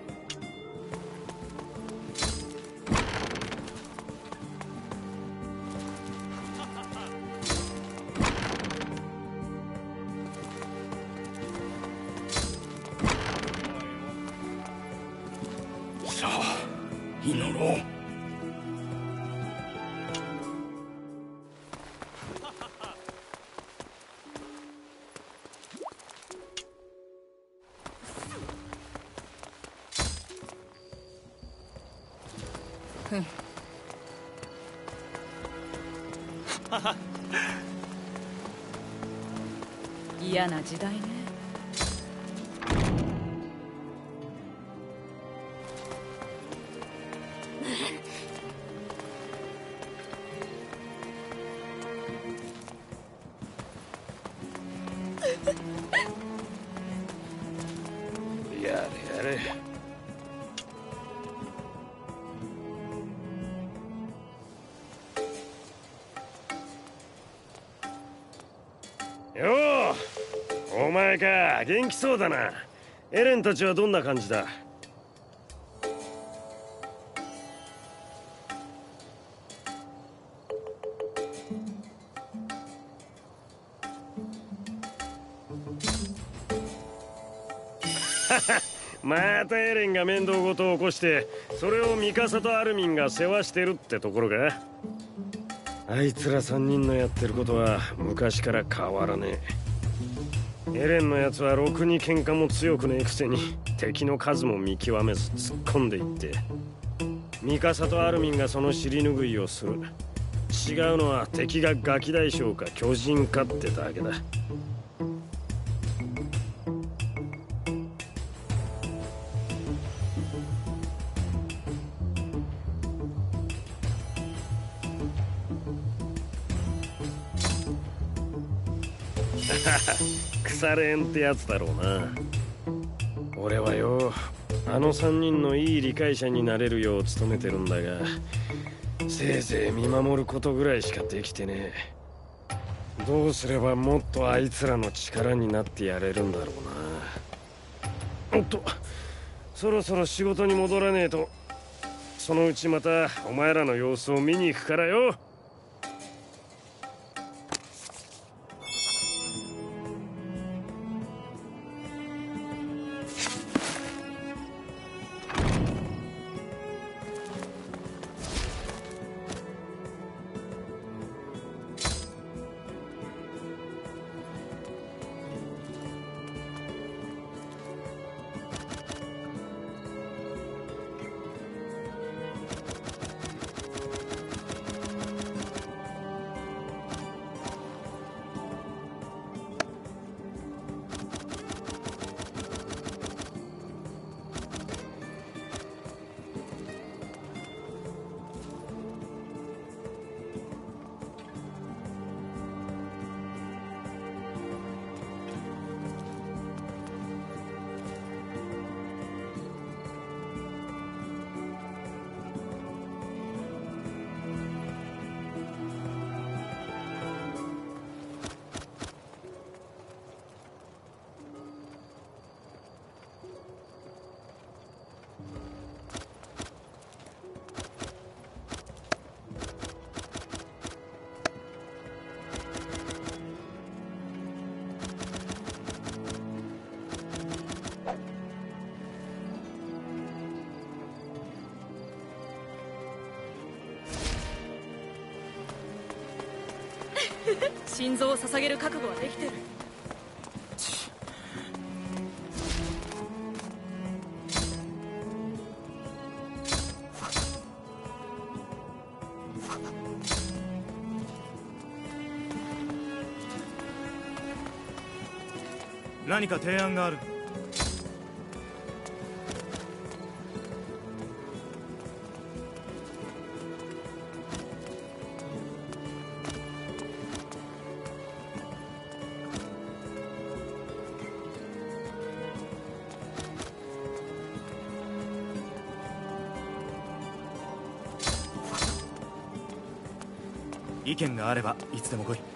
な時代ね。元気そうだな。エレンたちはどんな感じだ？またエレンが面倒事を起こしてそれをミカサとアルミンが世話してるってところか？あいつら3人のやってることは昔から変わらねえ。エレンのやつはろくに喧嘩も強くねえくせに敵の数も見極めず突っ込んでいってミカサとアルミンがその尻拭いをする。違うのは敵がガキ大将か巨人かってだけだ。腐れんってやつだろうな。俺はよあの3人のいい理解者になれるよう努めてるんだがせいぜい見守ることぐらいしかできてねえ。どうすればもっとあいつらの力になってやれるんだろうな。おっとそろそろ仕事に戻らねえと。そのうちまたお前らの様子を見に行くからよ。心臓を捧げる覚悟はできてる。何か提案がある。意見があればいつでも来い。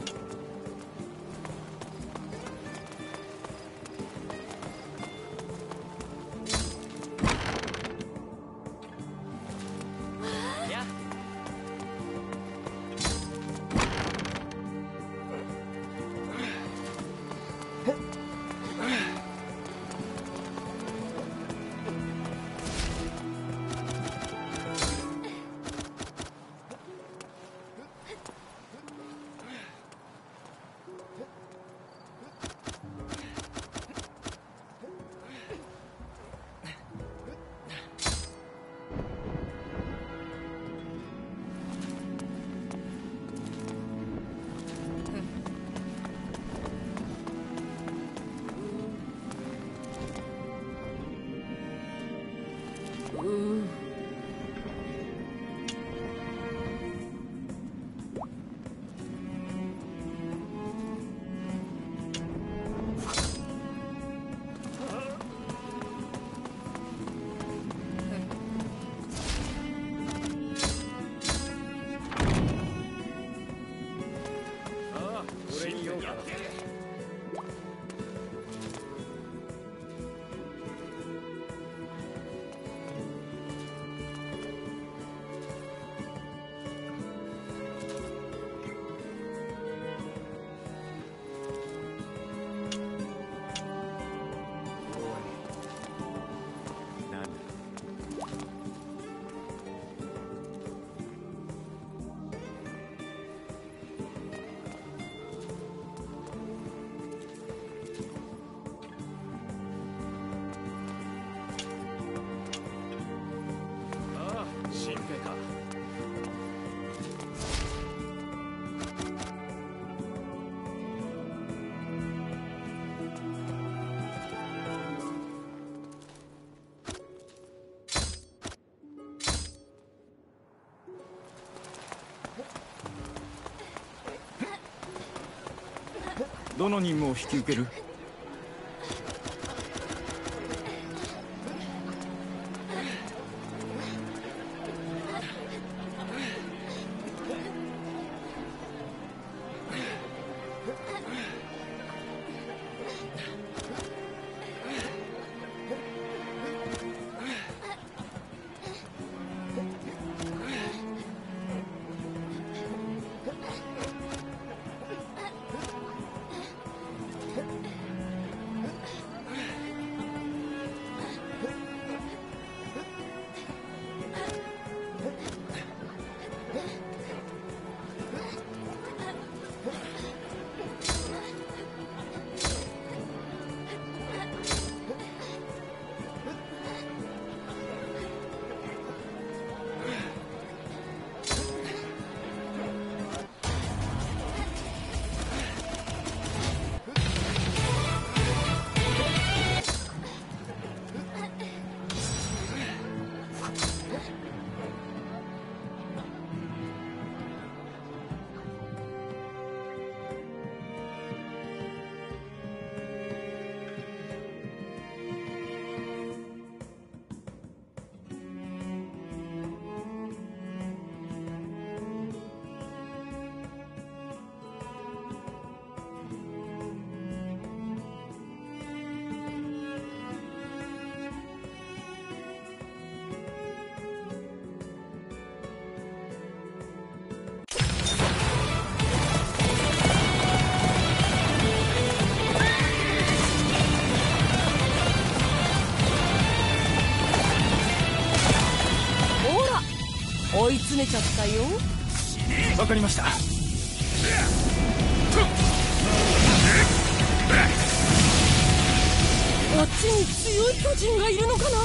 どの任務を引き受ける？集めちゃったよ。わかりました。あっちに強い巨人がいるのかな？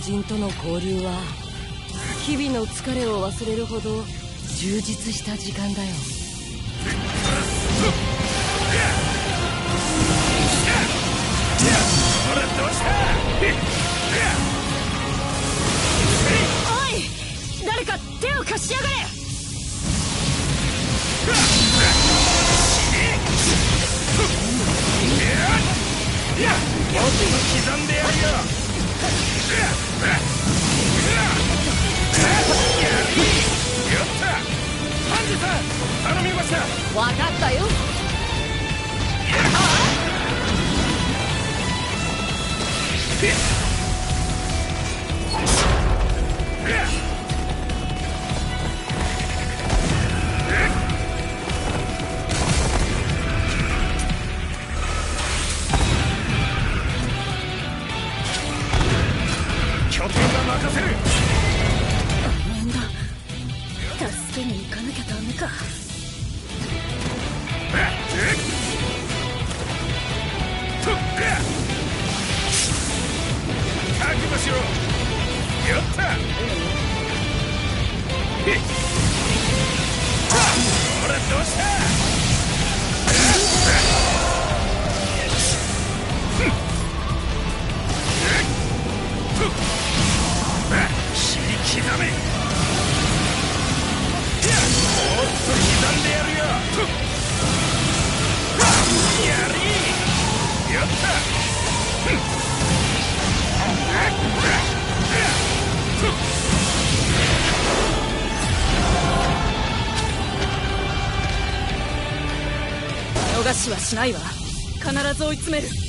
人との交流は日々の疲れを忘れるほど充実した時間だよ。しないわ。必ず追い詰める。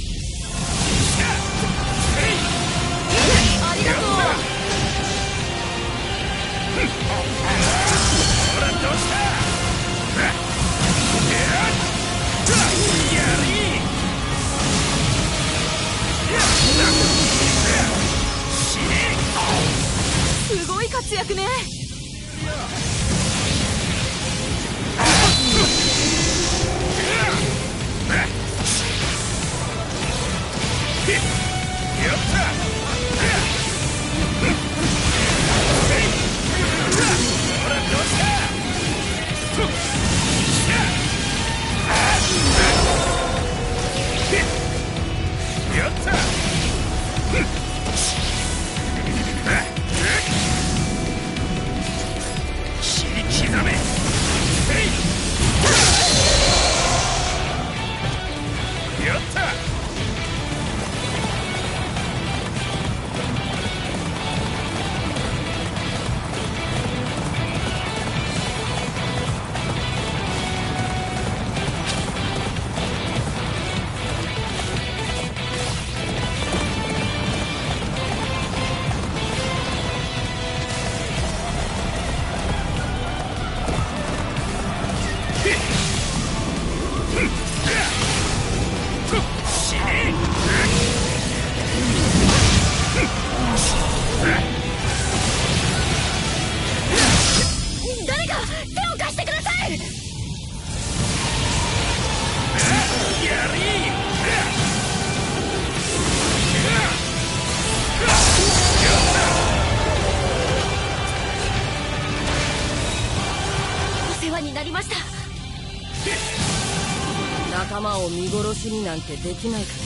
なんてできないか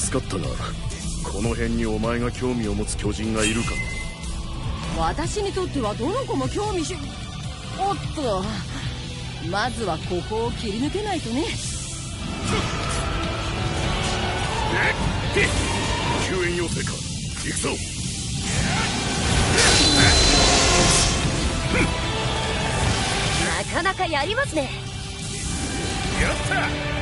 助かったがこの辺にお前が興味を持つ巨人がいるか。私にとってはどの子も興味しおっと。まずはここを切り抜けないとね。救援要請か。行くぞ。なかなかやりますね。やった。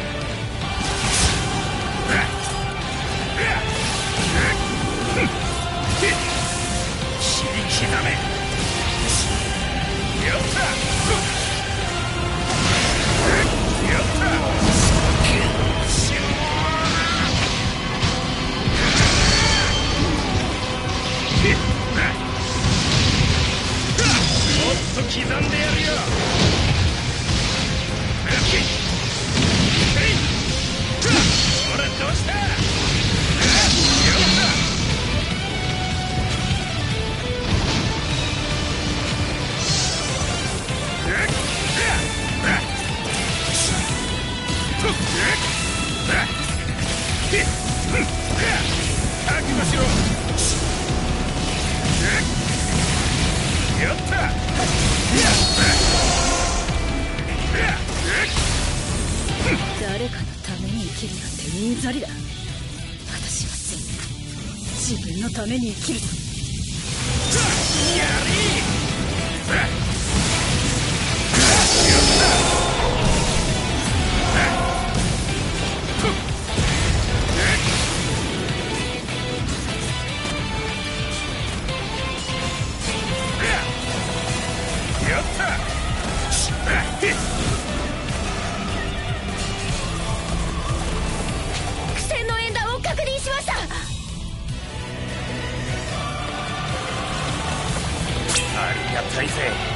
たい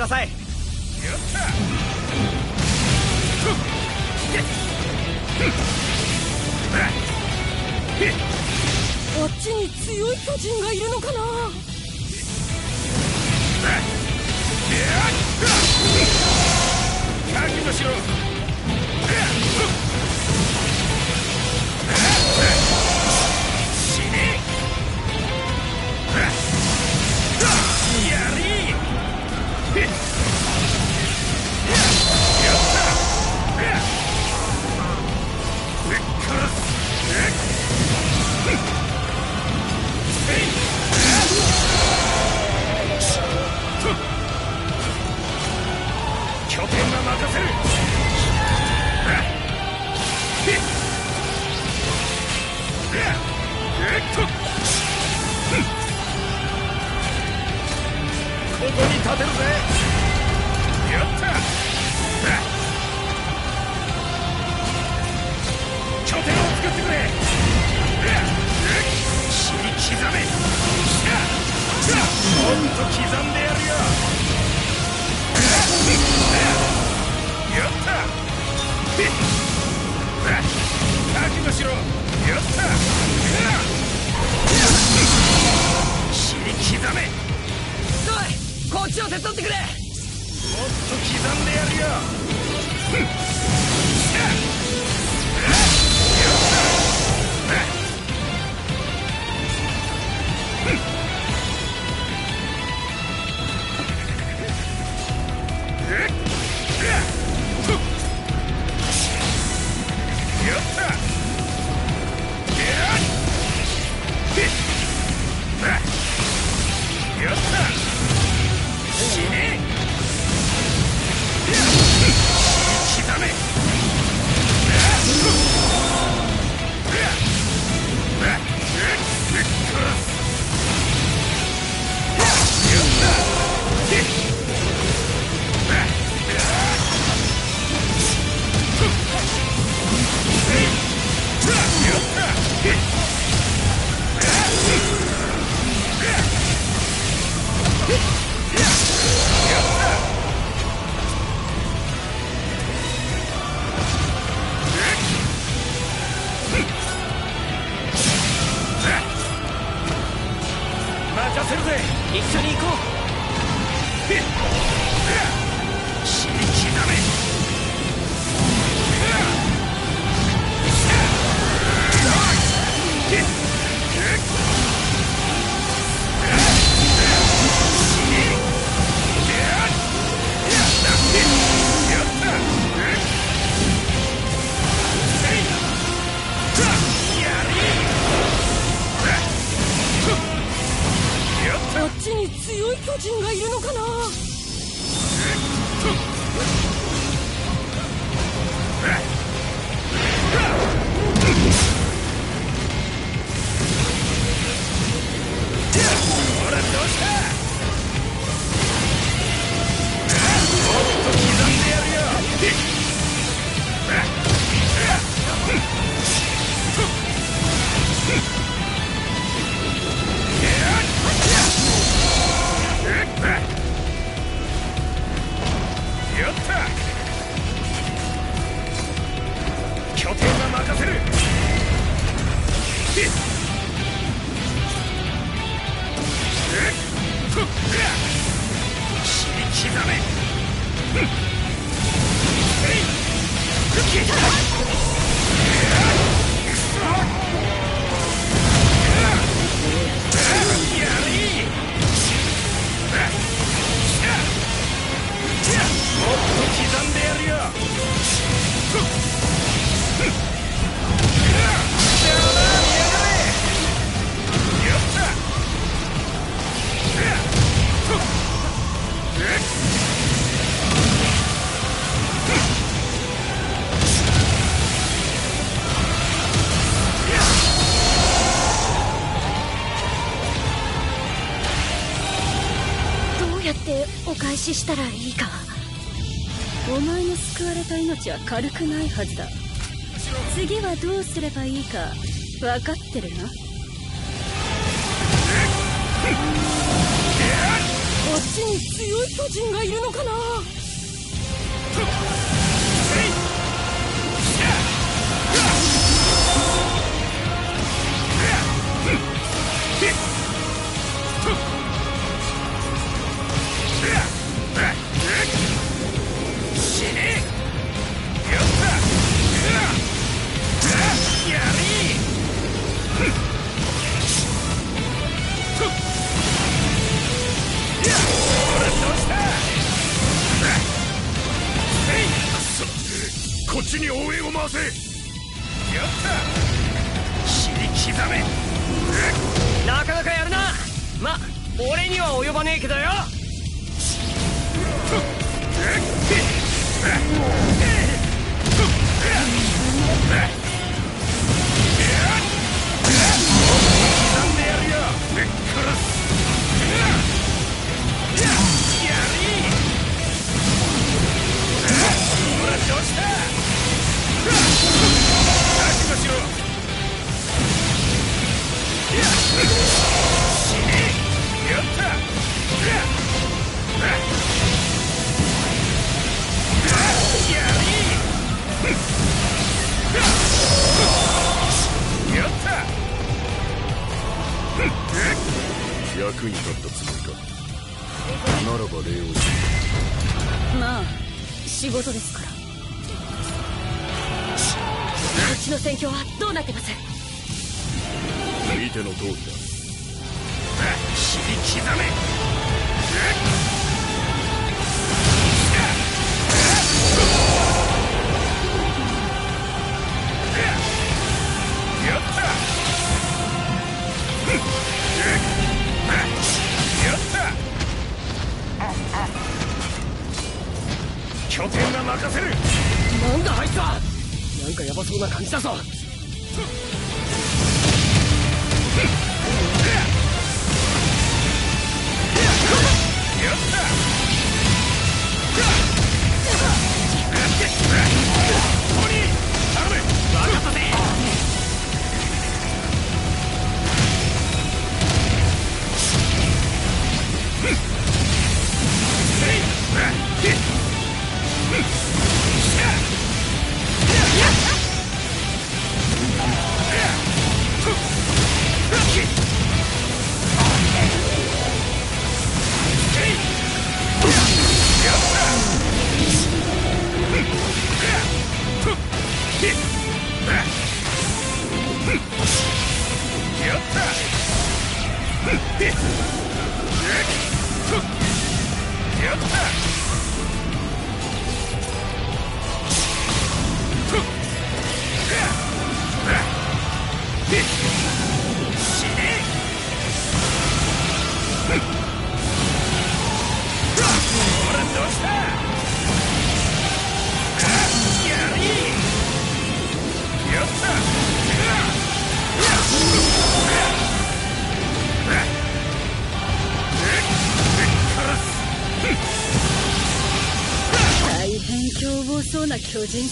ださい。話したらいいかお前の救われた命は軽くないはずだ。次はどうすればいいか分かってるなこっちに強い巨人がいるのかな？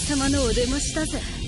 様のお出ましだぜ。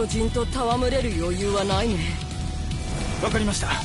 巨人と戯れる余裕はないね。わかりました。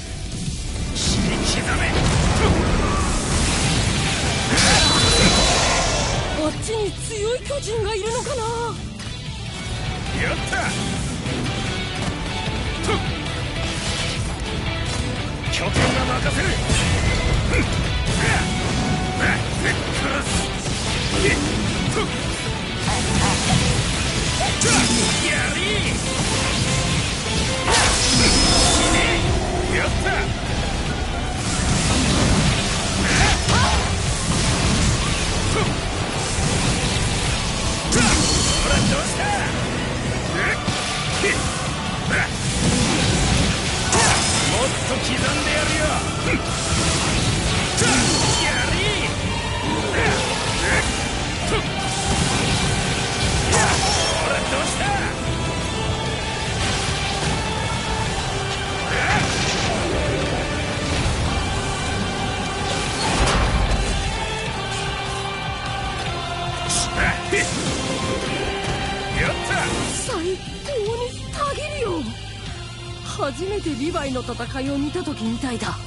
戦いを見た時みたいだ。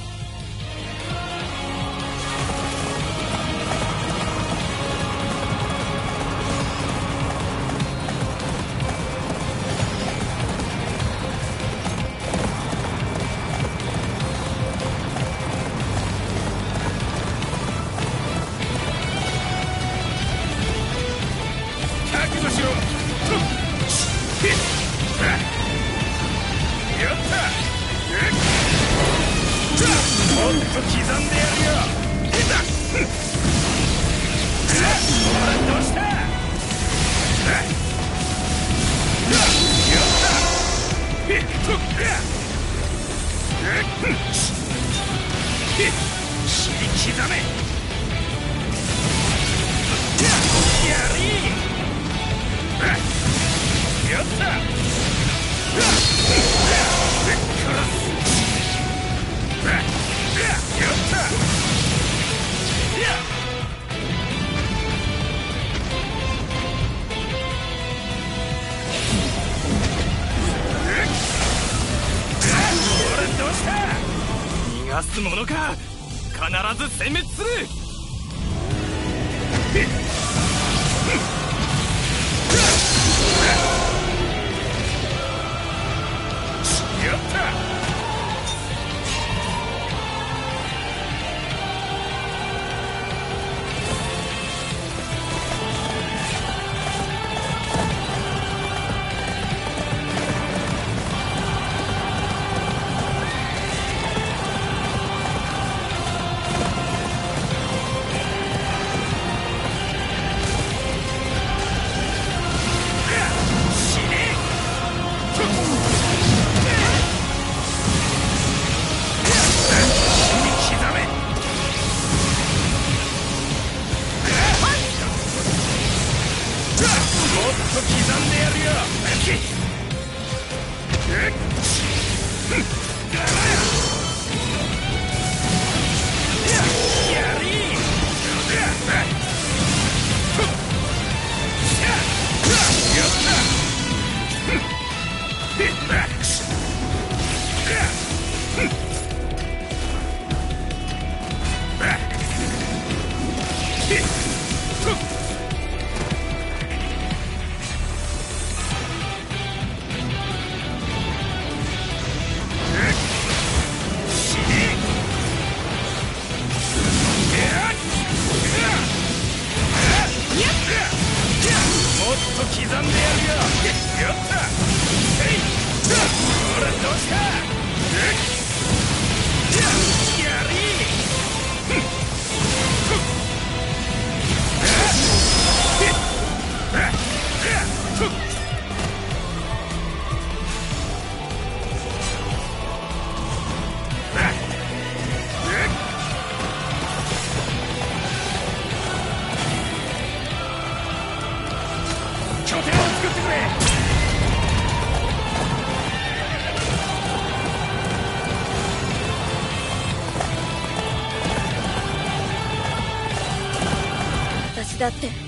だって。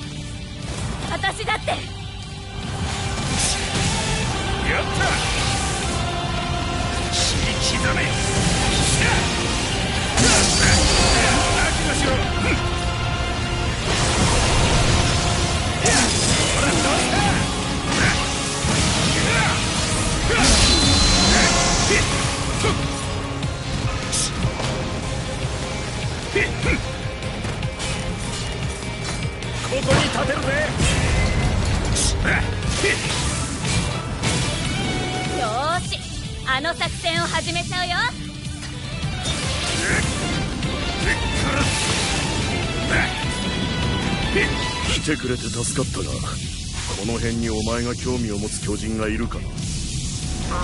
助かったがこの辺にお前が興味を持つ巨人がいるかな？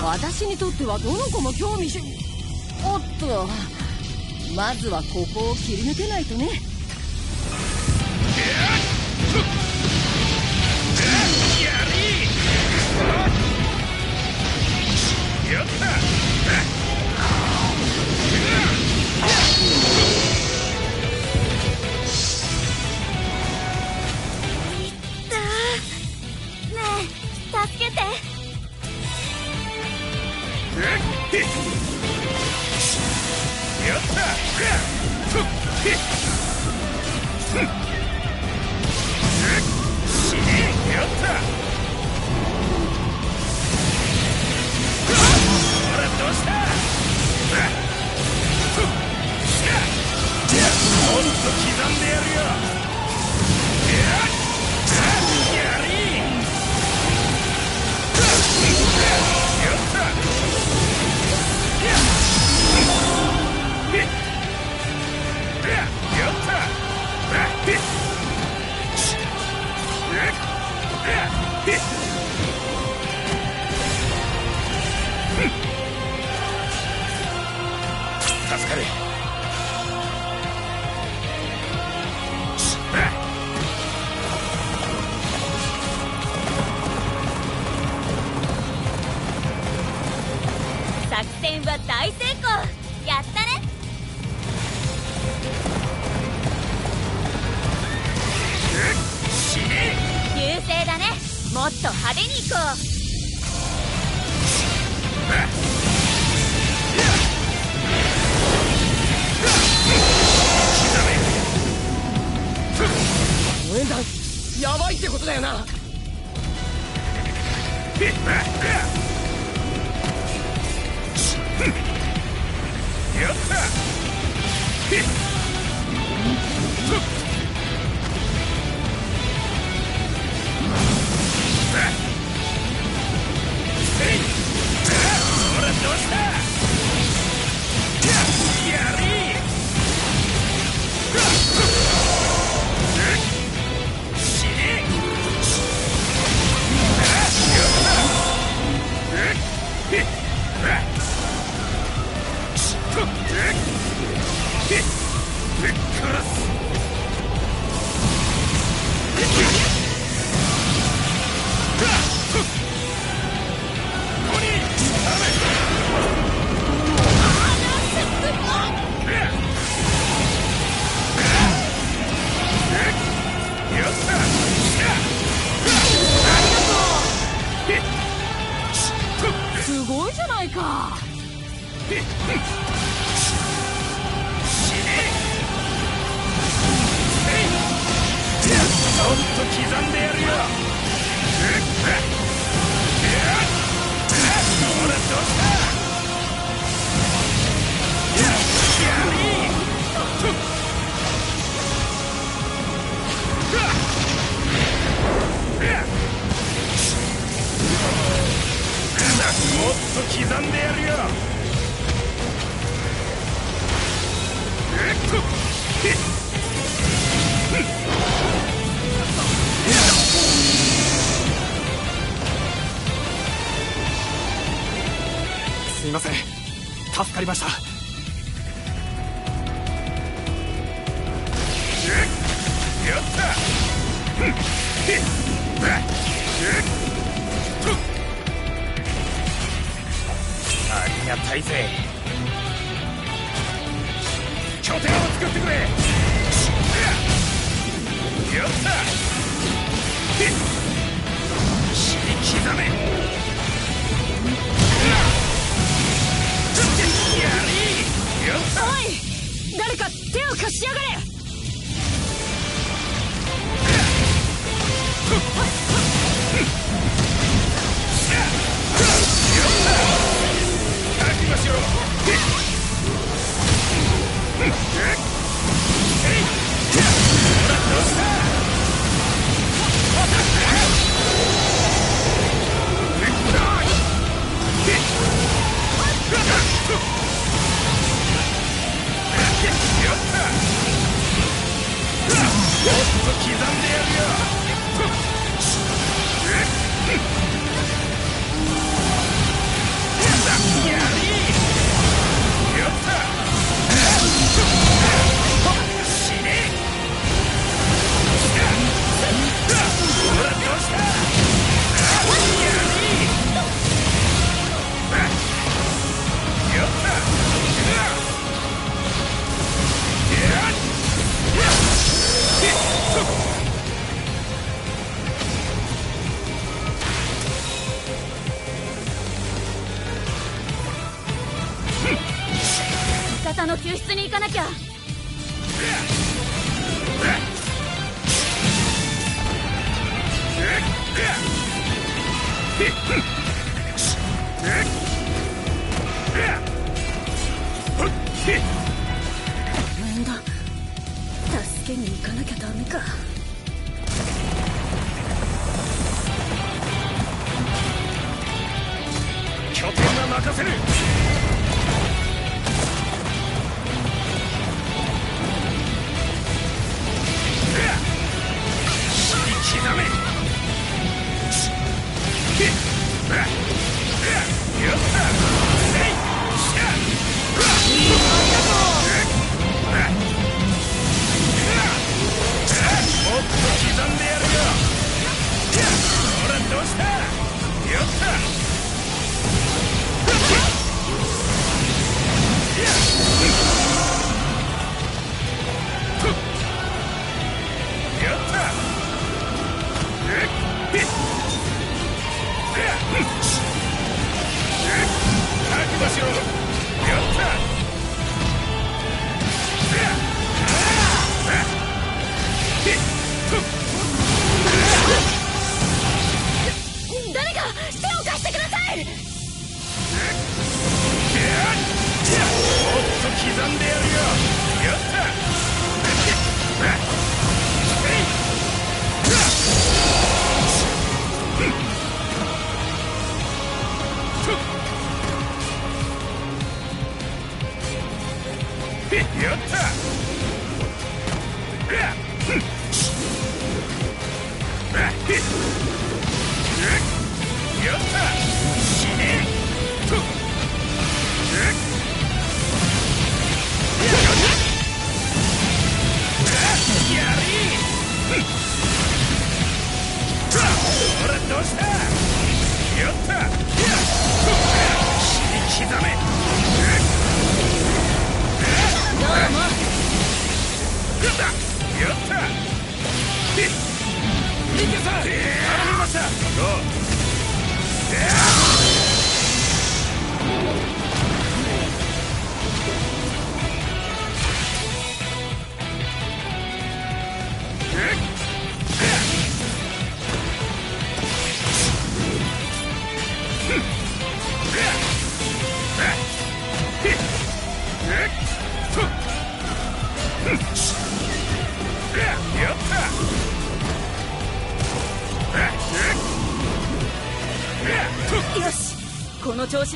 私にとってはどの子も興味しおっと。まずはここを切り抜けないとね。ありました。面だ。助けに行かなきゃダメか。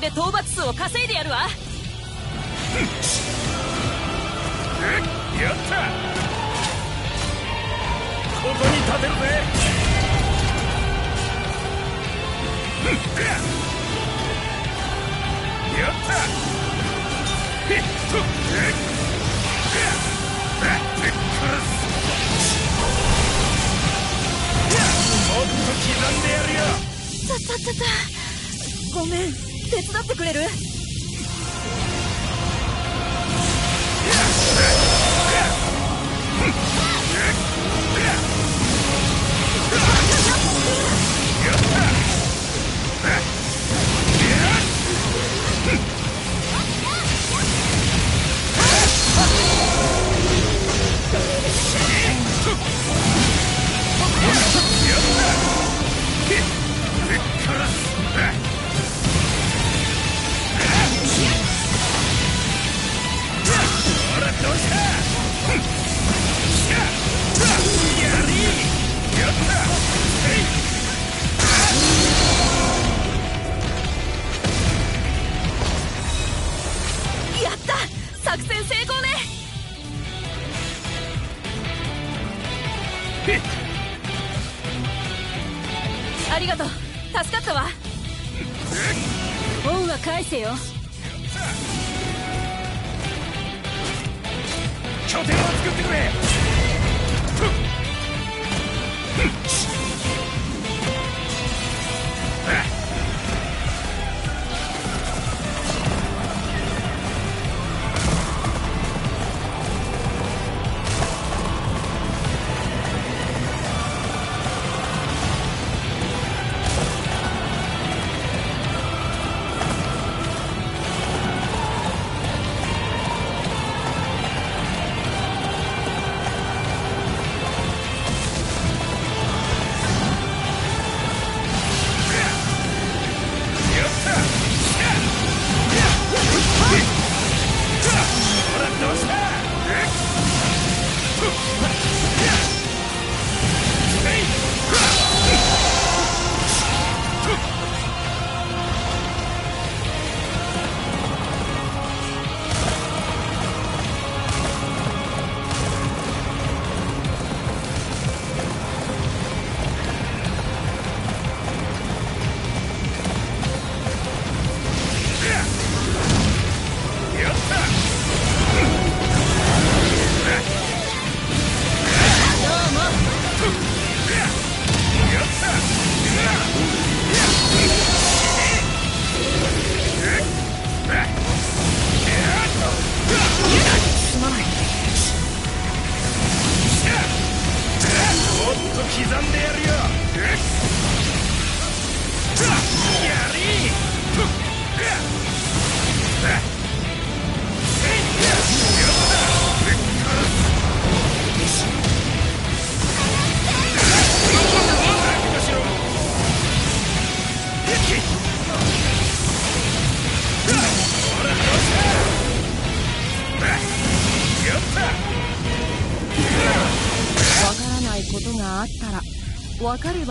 diretor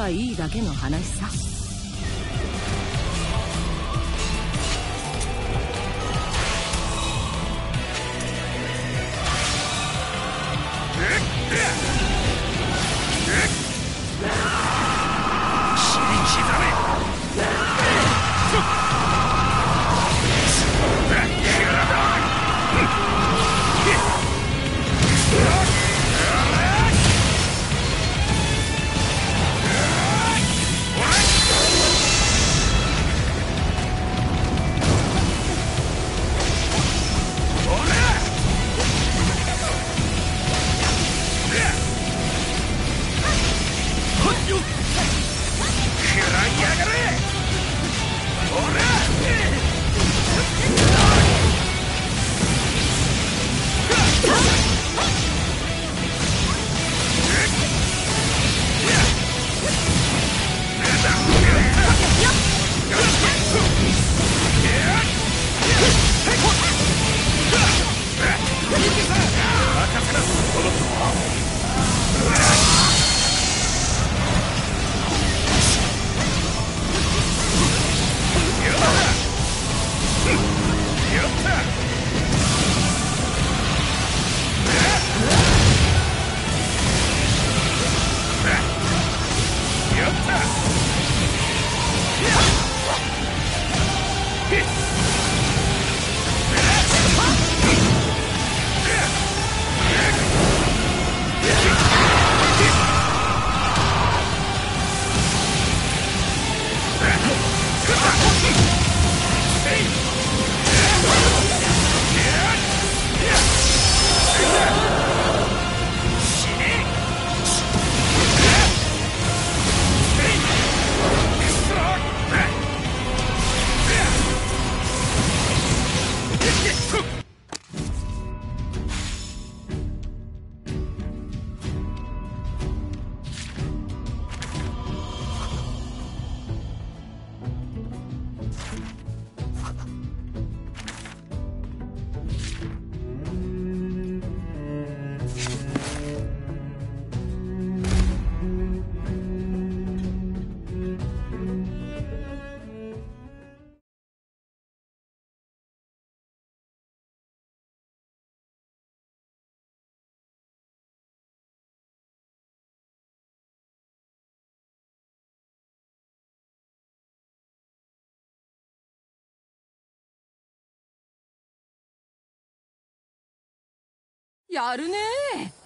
ばいいだけの話さ。やるね。え